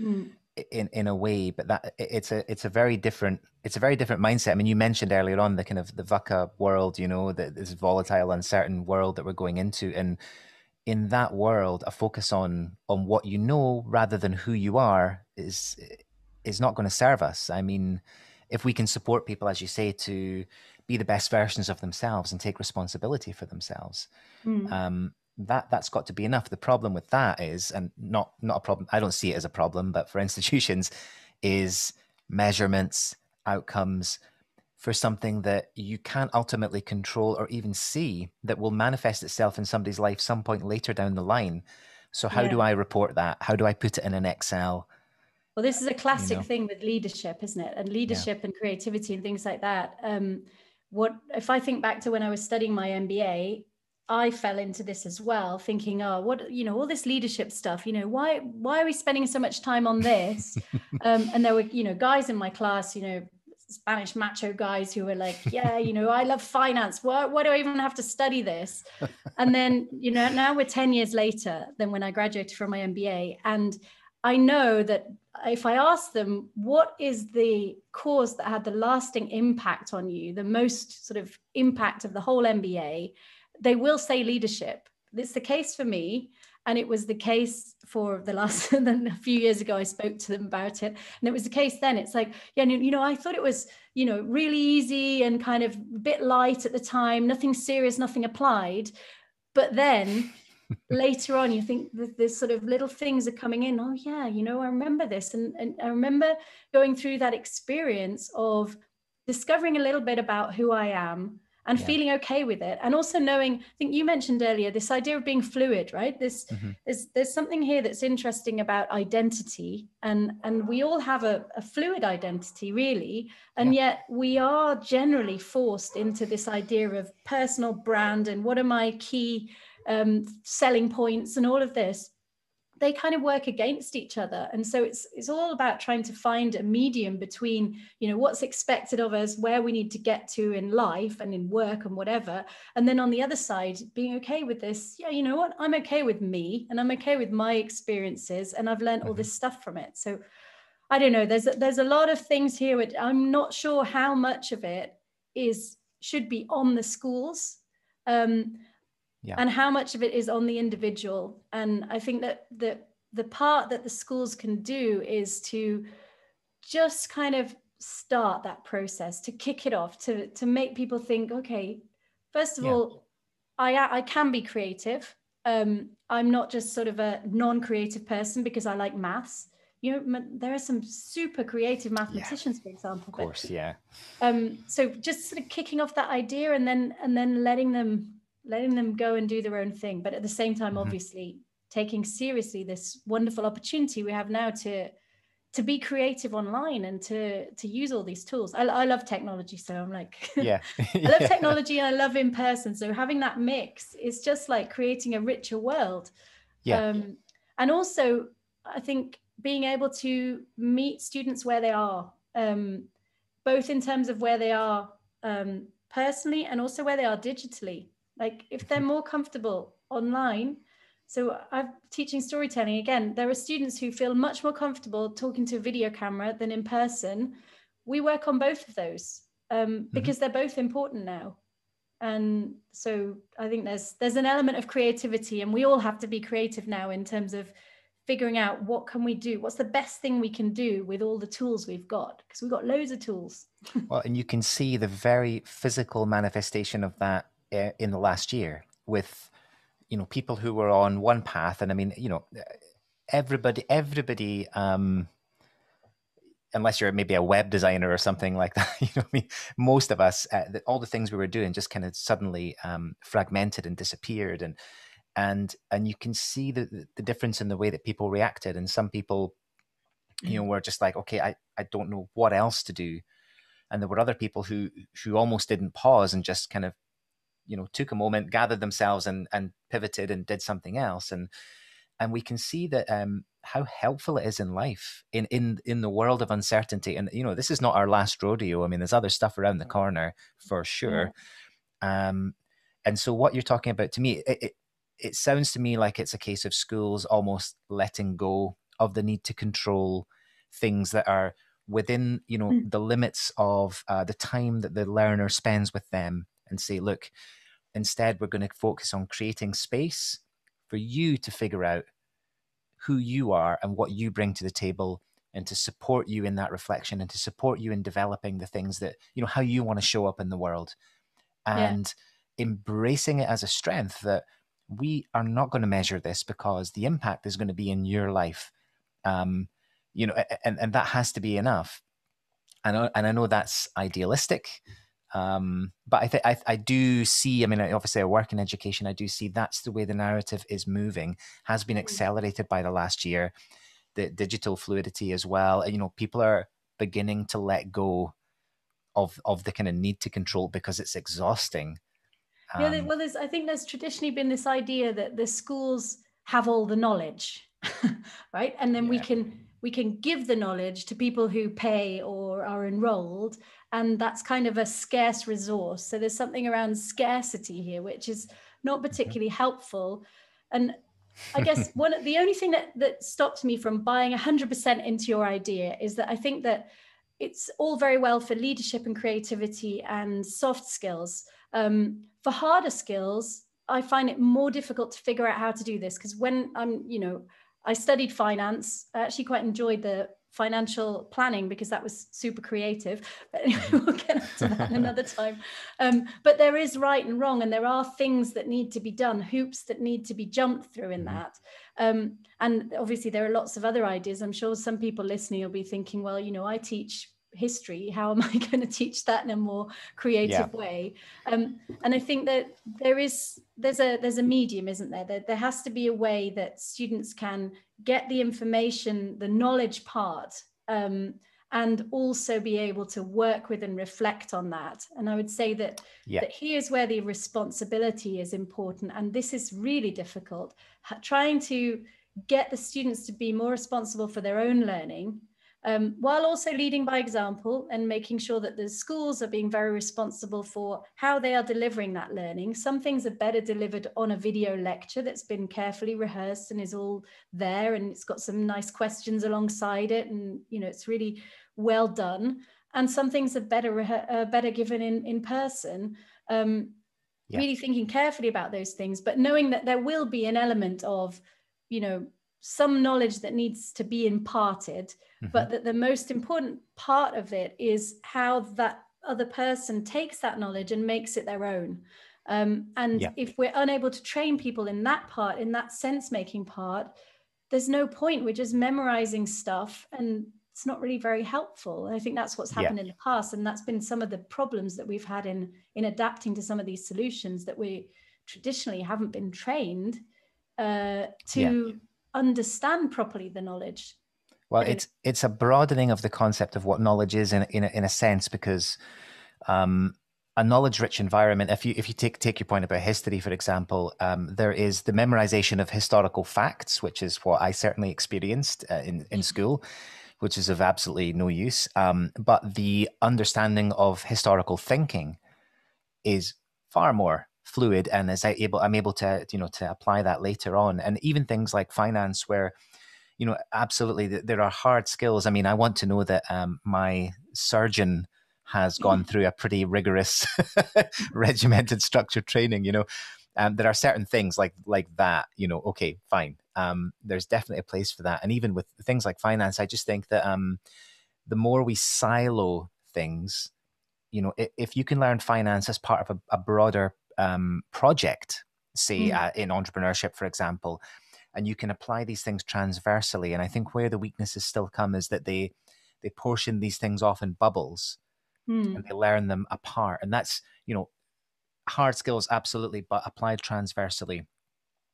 Mm in in a way but that it's a it's a very different it's a very different mindset i mean you mentioned earlier on the kind of the VUCA world you know that this volatile uncertain world that we're going into and in that world a focus on on what you know rather than who you are is is not going to serve us i mean if we can support people as you say to be the best versions of themselves and take responsibility for themselves mm. um, that that's got to be enough. The problem with that is, and not not a problem. I don't see it as a problem, but for institutions, is measurements, outcomes for something that you can't ultimately control or even see that will manifest itself in somebody's life some point later down the line. So how yeah. do I report that? How do I put it in an Excel? Well, this is a classic you know? thing with leadership, isn't it? And leadership yeah. and creativity and things like that. Um, what if I think back to when I was studying my MBA? I fell into this as well, thinking, oh, what you know, all this leadership stuff. You know, why why are we spending so much time on this? um, and there were, you know, guys in my class, you know, Spanish macho guys who were like, yeah, you know, I love finance. Why, why do I even have to study this? And then, you know, now we're 10 years later than when I graduated from my MBA. And I know that if I ask them, what is the course that had the lasting impact on you, the most sort of impact of the whole MBA, they will say leadership. It's the case for me. And it was the case for the last, then a few years ago, I spoke to them about it. And it was the case then. It's like, yeah, you know, I thought it was, you know, really easy and kind of a bit light at the time, nothing serious, nothing applied. But then later on you think that this sort of little things are coming in oh yeah you know i remember this and, and i remember going through that experience of discovering a little bit about who i am and yeah. feeling okay with it and also knowing i think you mentioned earlier this idea of being fluid right this mm-hmm. there's there's something here that's interesting about identity and and we all have a, a fluid identity really and yeah. yet we are generally forced into this idea of personal brand and what are my key um, selling points and all of this they kind of work against each other. And so it's it's all about trying to find a medium between you know what's expected of us where we need to get to in life and in work and whatever. And then on the other side being okay with this yeah you know what? I'm okay with me and i'm okay with my experiences and i've learned all mm-hmm. this stuff from it. So i don't know there's there's a lot of things here which i'm not sure how much of it is should be on the schools. Um, yeah. and how much of it is on the individual and i think that the the part that the schools can do is to just kind of start that process to kick it off to to make people think okay first of yeah. all i i can be creative um i'm not just sort of a non-creative person because i like maths you know there are some super creative mathematicians yeah. for example of course but, yeah um so just sort of kicking off that idea and then and then letting them letting them go and do their own thing. But at the same time mm-hmm. obviously taking seriously this wonderful opportunity we have now to to be creative online and to to use all these tools. I, I love technology so i'm like yeah. I love technology and i love in person. So having that mix is just like creating a richer world. Yeah. Um, and also i think being able to meet students where they are um, both in terms of where they are um, personally and also where they are digitally like if they're more comfortable online. So I'm teaching storytelling again. There are students who feel much more comfortable talking to a video camera than in person. We work on both of those um, mm-hmm. because they're both important now. And so I think there's there's an element of creativity, and we all have to be creative now in terms of figuring out what can we do what's the best thing we can do with all the tools we've got because we've got loads of tools well and you can see the very physical manifestation of that in the last year with you know people who were on one path. And i mean you know everybody everybody um unless you're maybe a web designer or something like that you know I mean? Most of us uh, the, all the things we were doing just kind of suddenly um, fragmented and disappeared. And and and you can see the the difference in the way that people reacted. And some people you know were just like okay i i don't know what else to do. And there were other people who who almost didn't pause and just kind of you know took a moment gathered themselves and and pivoted and did something else. And and we can see that um how helpful it is in life in in in the world of uncertainty. And you know this is not our last rodeo. I mean there's other stuff around the corner for sure. Yeah. um and so what you're talking about to me it, it it sounds to me like it's a case of schools almost letting go of the need to control things that are within you know mm. the limits of uh, the time that the learner spends with them and say, look, instead, we're going to focus on creating space for you to figure out who you are and what you bring to the table and to support you in that reflection and to support you in developing the things that, you know, how you want to show up in the world. And yeah. embracing it as a strength that we are not going to measure this because the impact is going to be in your life. Um, you know, and, and that has to be enough. And, and I know that's idealistic. Um, but I, think I, I do see, I mean, obviously I work in education. I do see that's the way the narrative is moving, has been mm-hmm. accelerated by the last year, the digital fluidity as well. And you know, people are beginning to let go of, of the kind of need to control because it's exhausting. Um, yeah, well, there's, I think there's traditionally been this idea that the schools have all the knowledge, right? And then yeah. we can we can give the knowledge to people who pay or are enrolled and that's kind of a scarce resource so there's something around scarcity here which is not particularly helpful and I guess one the only thing that that stopped me from buying 100% into your idea is that I think that it's all very well for leadership and creativity and soft skills. Um, for harder skills, I find it more difficult to figure out how to do this because when I'm, you know, I studied finance. I actually quite enjoyed the financial planning because that was super creative. But anyway, we'll get to that another time. Um, but there is right and wrong, and there are things that need to be done, hoops that need to be jumped through in mm-hmm. that. Um, and obviously, there are lots of other ideas. I'm sure some people listening will be thinking, well, you know, I teach history how am i going to teach that in a more creative yeah. way um, and i think that there is there's a there's a medium isn't there? there there has to be a way that students can get the information the knowledge part um, and also be able to work with and reflect on that and i would say that yeah. that here's where the responsibility is important and this is really difficult trying to get the students to be more responsible for their own learning um, while also leading by example and making sure that the schools are being very responsible for how they are delivering that learning. Some things are better delivered on a video lecture that's been carefully rehearsed and is all there and it's got some nice questions alongside it and you know it's really well done. And some things are better uh, better given in in person. Um, yeah. Really thinking carefully about those things, but knowing that there will be an element of you know some knowledge that needs to be imparted, mm-hmm. but that the most important part of it is how that other person takes that knowledge and makes it their own. Um, and yeah. if we're unable to train people in that part, in that sense making part, there's no point. We're just memorizing stuff and it's not really very helpful. I think that's what's happened yeah. in the past. And that's been some of the problems that we've had in, in adapting to some of these solutions that we traditionally haven't been trained uh, to yeah understand properly the knowledge. Well it's it's a broadening of the concept of what knowledge is in in a, in a sense because um, a knowledge rich environment if you if you take take your point about history for example um, there is the memorization of historical facts which is what i certainly experienced uh, in in school which is of absolutely no use. Um, but the understanding of historical thinking is far more fluid and as I able I'm able to you know to apply that later on. And even things like finance where you know absolutely there are hard skills. I mean I want to know that um, my surgeon has gone mm-hmm. through a pretty rigorous regimented structured training you know? Um, there are certain things like like that you know okay fine. Um, there's definitely a place for that. And even with things like finance I just think that um, the more we silo things you know if you can learn finance as part of a, a broader um, project, say mm. uh, in entrepreneurship, for example, and you can apply these things transversely. And I think where the weaknesses still come is that they they portion these things off in bubbles mm. and they learn them apart. And that's you know hard skills absolutely, but applied transversely.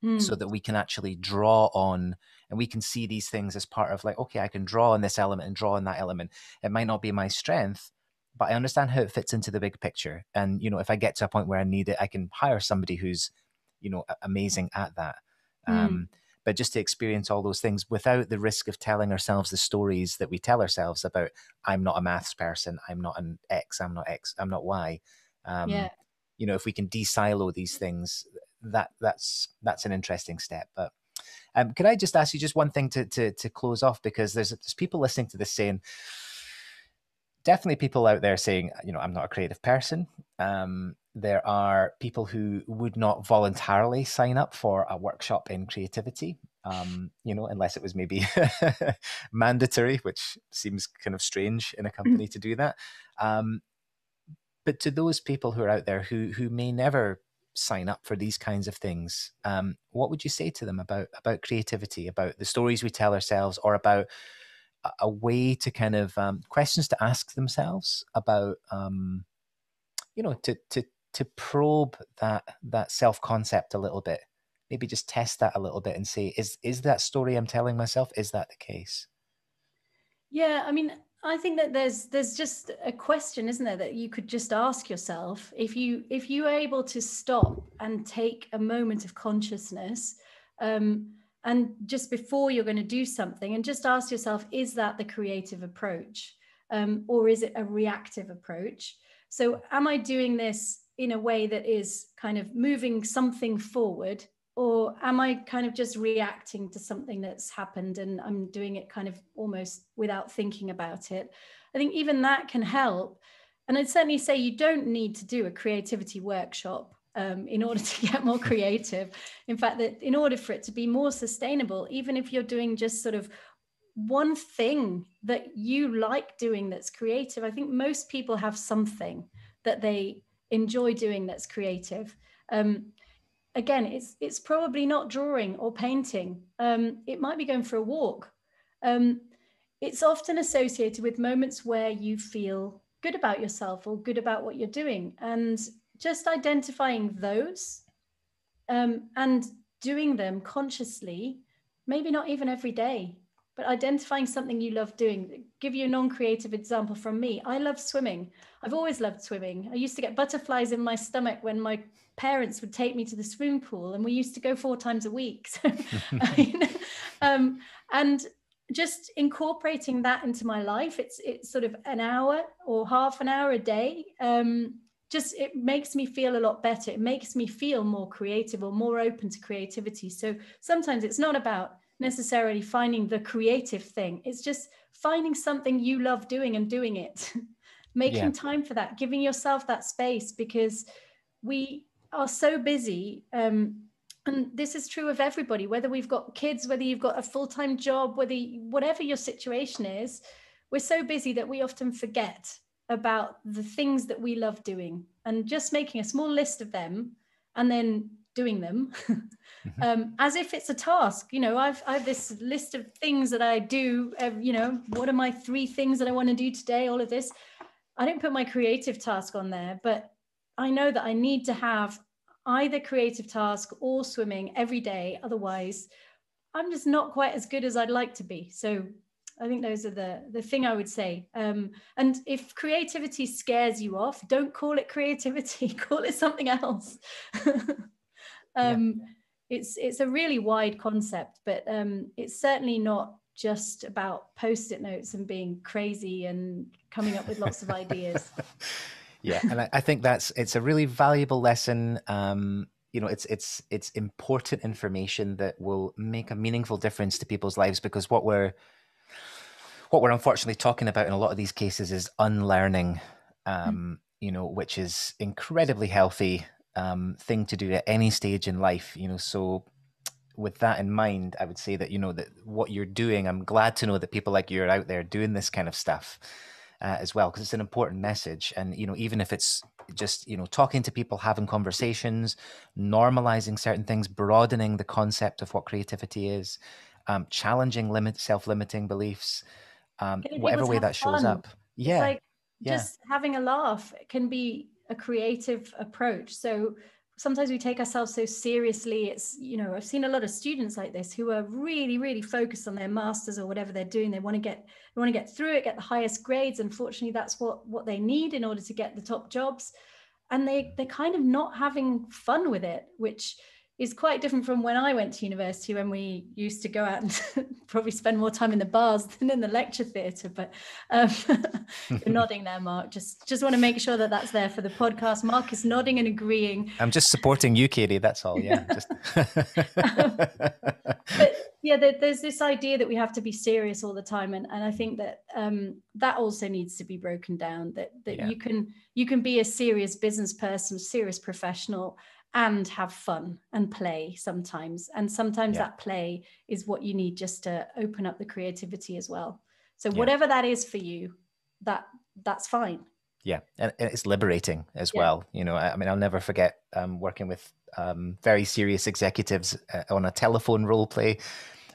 Mm. So that we can actually draw on and we can see these things as part of like, okay, I can draw on this element and draw on that element. It might not be my strength, but I understand how it fits into the big picture. And you know, if I get to a point where I need it, I can hire somebody who's, you know, amazing at that. Mm. Um, but just to experience all those things without the risk of telling ourselves the stories that we tell ourselves about i'm not a maths person i'm not an x i'm not x i'm not y um, yeah. you know if we can de-silo these things that that's that's an interesting step but um, can i just ask you just one thing to to, to close off because there's there's people listening to this saying definitely people out there saying, you know, I'm not a creative person. Um, there are people who would not voluntarily sign up for a workshop in creativity, um, you know, unless it was maybe mandatory, which seems kind of strange in a company to do that. Um, but to those people who are out there who who may never sign up for these kinds of things, um, what would you say to them about about creativity, about the stories we tell ourselves, or about a way to kind of um, questions to ask themselves about um, you know to to to probe that that self concept a little bit. Maybe just test that a little bit and say is is that story i'm telling myself is that the case? Yeah i mean i think that there's there's just a question isn't there that you could just ask yourself. If you if you are able to stop and take a moment of consciousness um, and just before you're going to do something and just ask yourself is that the creative approach um, or is it a reactive approach so am i doing this in a way that is kind of moving something forward or am I kind of just reacting to something that's happened and I'm doing it kind of almost without thinking about it? I think even that can help. And I'd certainly say you don't need to do a creativity workshop um, in order to get more creative. In fact, that in order for it to be more sustainable, even if you're doing just sort of one thing that you like doing that's creative, I think most people have something that they enjoy doing that's creative. Um, again, it's it's probably not drawing or painting. Um, it might be going for a walk. Um, it's often associated with moments where you feel good about yourself or good about what you're doing, and just identifying those um, and doing them consciously, maybe not even every day, but identifying something you love doing. Give you a non creative example from me. I love swimming. I've always loved swimming. I used to get butterflies in my stomach when my parents would take me to the swimming pool, and we used to go four times a week. So, um, and just incorporating that into my life, it's it's sort of an hour or half an hour a day. Um, just it makes me feel a lot better. It makes me feel more creative or more open to creativity. So sometimes it's not about necessarily finding the creative thing. It's just finding something you love doing and doing it. Making yeah. time for that, giving yourself that space because we are so busy. Um, and this is true of everybody, whether we've got kids, whether you've got a full time job, whether you, whatever your situation is, we're so busy that we often forget about the things that we love doing and just making a small list of them and then doing them. Mm-hmm. um, as if it's a task you know I've, I have this list of things that i do you know what are my three things that i want to do today all of this. I don't put my creative task on there but i know that i need to have either creative task or swimming every day otherwise i'm just not quite as good as i'd like to be. So I think those are the the thing I would say. Um, and if creativity scares you off, don't call it creativity. call it something else. um, yeah. It's it's a really wide concept, but um, it's certainly not just about post-it notes and being crazy and coming up with lots of ideas. yeah, and I, I, think that's it's a really valuable lesson. Um, you know, it's it's it's important information that will make a meaningful difference to people's lives because what we're what we're unfortunately talking about in a lot of these cases is unlearning, hmm. um, you know, which is incredibly healthy um, thing to do at any stage in life. You know, so with that in mind, I would say that you know that what you're doing. I'm glad to know that people like you are out there doing this kind of stuff. Uh, as well because it's an important message and you know even if it's just you know talking to people having conversations normalizing certain things broadening the concept of what creativity is um, challenging limit self-limiting beliefs um, whatever way that shows up. Yeah. It's like yeah. just having a laugh can be a creative approach. So sometimes we take ourselves so seriously. It's, you know, I've seen a lot of students like this who are really, really focused on their masters or whatever they're doing. They want to get, they want to get through it, get the highest grades. Unfortunately, that's what what they need in order to get the top jobs. And they they're kind of not having fun with it, which is quite different from when I went to university when we used to go out and probably spend more time in the bars than in the lecture theatre. But um, you're nodding there, Mark. Just just want to make sure that that's there for the podcast. Mark is nodding and agreeing. I'm just supporting you, Katie. That's all. Yeah. Just... um, but yeah, there, there's this idea that we have to be serious all the time, and, and I think that um, that also needs to be broken down. That that yeah. you can you can be a serious business person, serious professional and have fun and play sometimes. And sometimes yeah. that play is what you need just to open up the creativity as well. So whatever that is for you, that that's fine. Yeah, and it's liberating as yeah. well. You know, I mean, I'll never forget um, working with um, very serious executives uh, on a telephone role play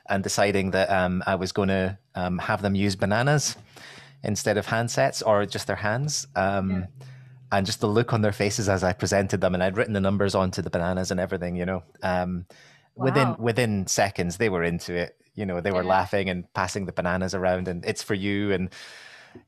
and deciding that um, I was going to um, have them use bananas instead of handsets or just their hands. Um, yeah and just the look on their faces as I presented them, and I'd written the numbers onto the bananas and everything. You know, um, wow. within within seconds they were into it. You know, they were yeah. laughing and passing the bananas around, and it's for you. And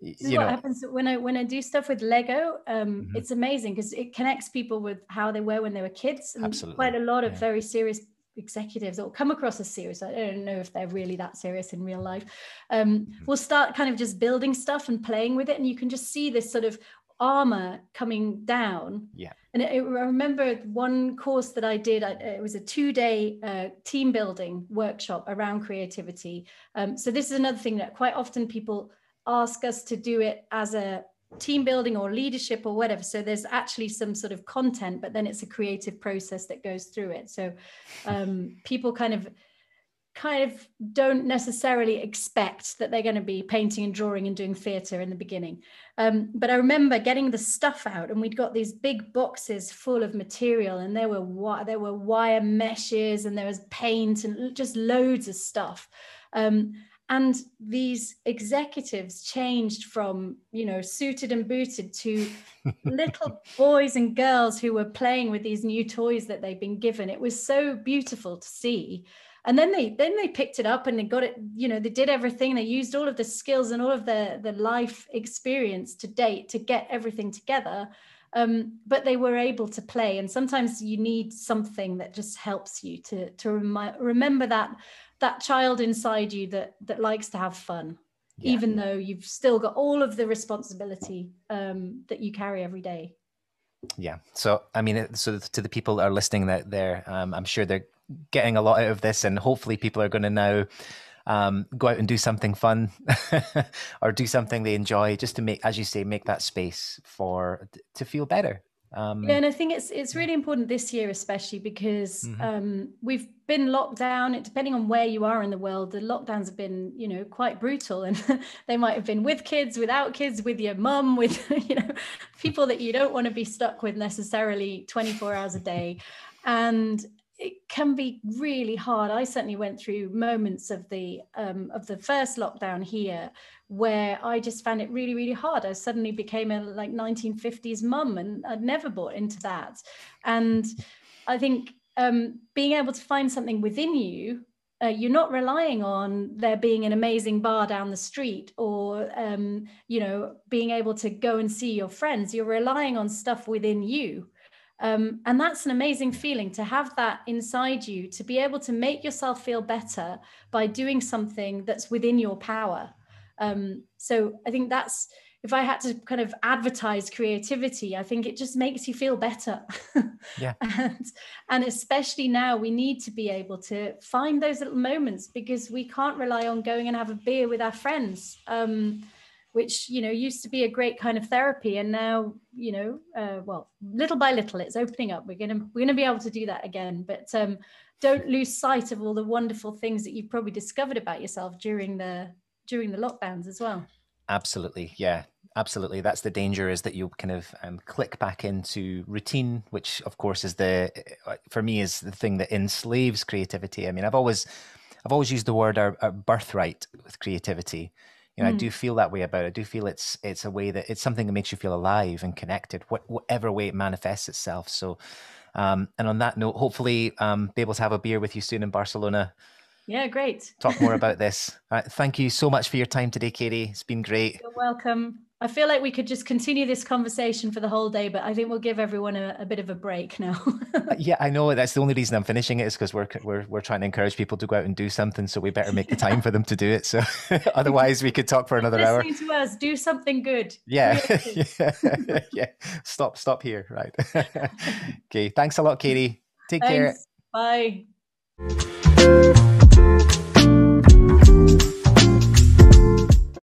this you know, what happens when I when I do stuff with Lego. Um, mm-hmm. It's amazing because it connects people with how they were when they were kids, and Absolutely. quite a lot of yeah. very serious executives or come across as serious i don't know if they're really that serious in real life um, mm-hmm. we'll start kind of just building stuff and playing with it and you can just see this sort of armor coming down. Yeah. And I remember one course that I did, it was a two day uh, team building workshop around creativity. Um, so, this is another thing that quite often people ask us to do it as a team building or leadership or whatever. So, there's actually some sort of content, but then it's a creative process that goes through it. So, um, people kind of kind of don't necessarily expect that they're going to be painting and drawing and doing theatre in the beginning. Um, but I remember getting the stuff out, and we'd got these big boxes full of material, and there were there were wire meshes, and there was paint, and just loads of stuff. Um, and these executives changed from you know suited and booted to little boys and girls who were playing with these new toys that they'd been given it was so beautiful to see and then they then they picked it up and they got it you know they did everything. They used all of the skills and all of the the life experience to date to get everything together. Um, but they were able to play. And sometimes you need something that just helps you to to remi- remember that that child inside you that that likes to have fun yeah. even though you've still got all of the responsibility um, that you carry every day. Yeah. So i mean so to the people that are listening that there um, i'm sure they're getting a lot out of this, and hopefully people are going to now um, go out and do something fun or do something they enjoy, just to make, as you say, make that space for to feel better. Um, yeah, and I think it's it's really important this year, especially because mm-hmm. um, we've been locked down. It, depending on where you are in the world, the lockdowns have been, you know, quite brutal, and they might have been with kids, without kids, with your mum, with you know, people that you don't want to be stuck with necessarily twenty four hours a day, and it can be really hard. I certainly went through moments of the um, of the first lockdown here where I just found it really, really hard. I suddenly became a like 1950s mum, and I'd never bought into that. And I think um, being able to find something within you. Uh, you're not relying on there being an amazing bar down the street or um, you know being able to go and see your friends you're relying on stuff within you um, and that's an amazing feeling to have that inside you, to be able to make yourself feel better by doing something that's within your power. Um, so I think that's, if I had to kind of advertise creativity, I think it just makes you feel better. yeah. and, and especially now, we need to be able to find those little moments because we can't rely on going and have a beer with our friends. Um, which you know used to be a great kind of therapy. And now you know uh, well little by little it's opening up. We're gonna we're gonna be able to do that again. But um, don't lose sight of all the wonderful things that you've probably discovered about yourself during the during the lockdowns as well. Absolutely. Yeah absolutely. That's the danger is that you kind of um, click back into routine which of course is the uh, for me is the thing that enslaves creativity. I mean i've always i've always used the word our, our birthright with creativity you know, mm. I do feel that way about it. I do feel it's it's a way that it's something that makes you feel alive and connected, what, whatever way it manifests itself. So, um, and on that note, hopefully, um, be able to have a beer with you soon in Barcelona. Yeah, great. Talk more about this. thank you so much for your time today, Katie. It's been great. You're welcome. I feel like we could just continue this conversation for the whole day, but I think we'll give everyone a, a bit of a break now. yeah, I know. That's the only reason I'm finishing it is because we're, we're we're trying to encourage people to go out and do something. So we better make the time for them to do it. So otherwise, we could talk for another Listening hour. Listening to us, do something good. Yeah, yeah, yeah. Stop, stop here. Right. okay. Thanks a lot, Katie. Take Thanks. care. Bye.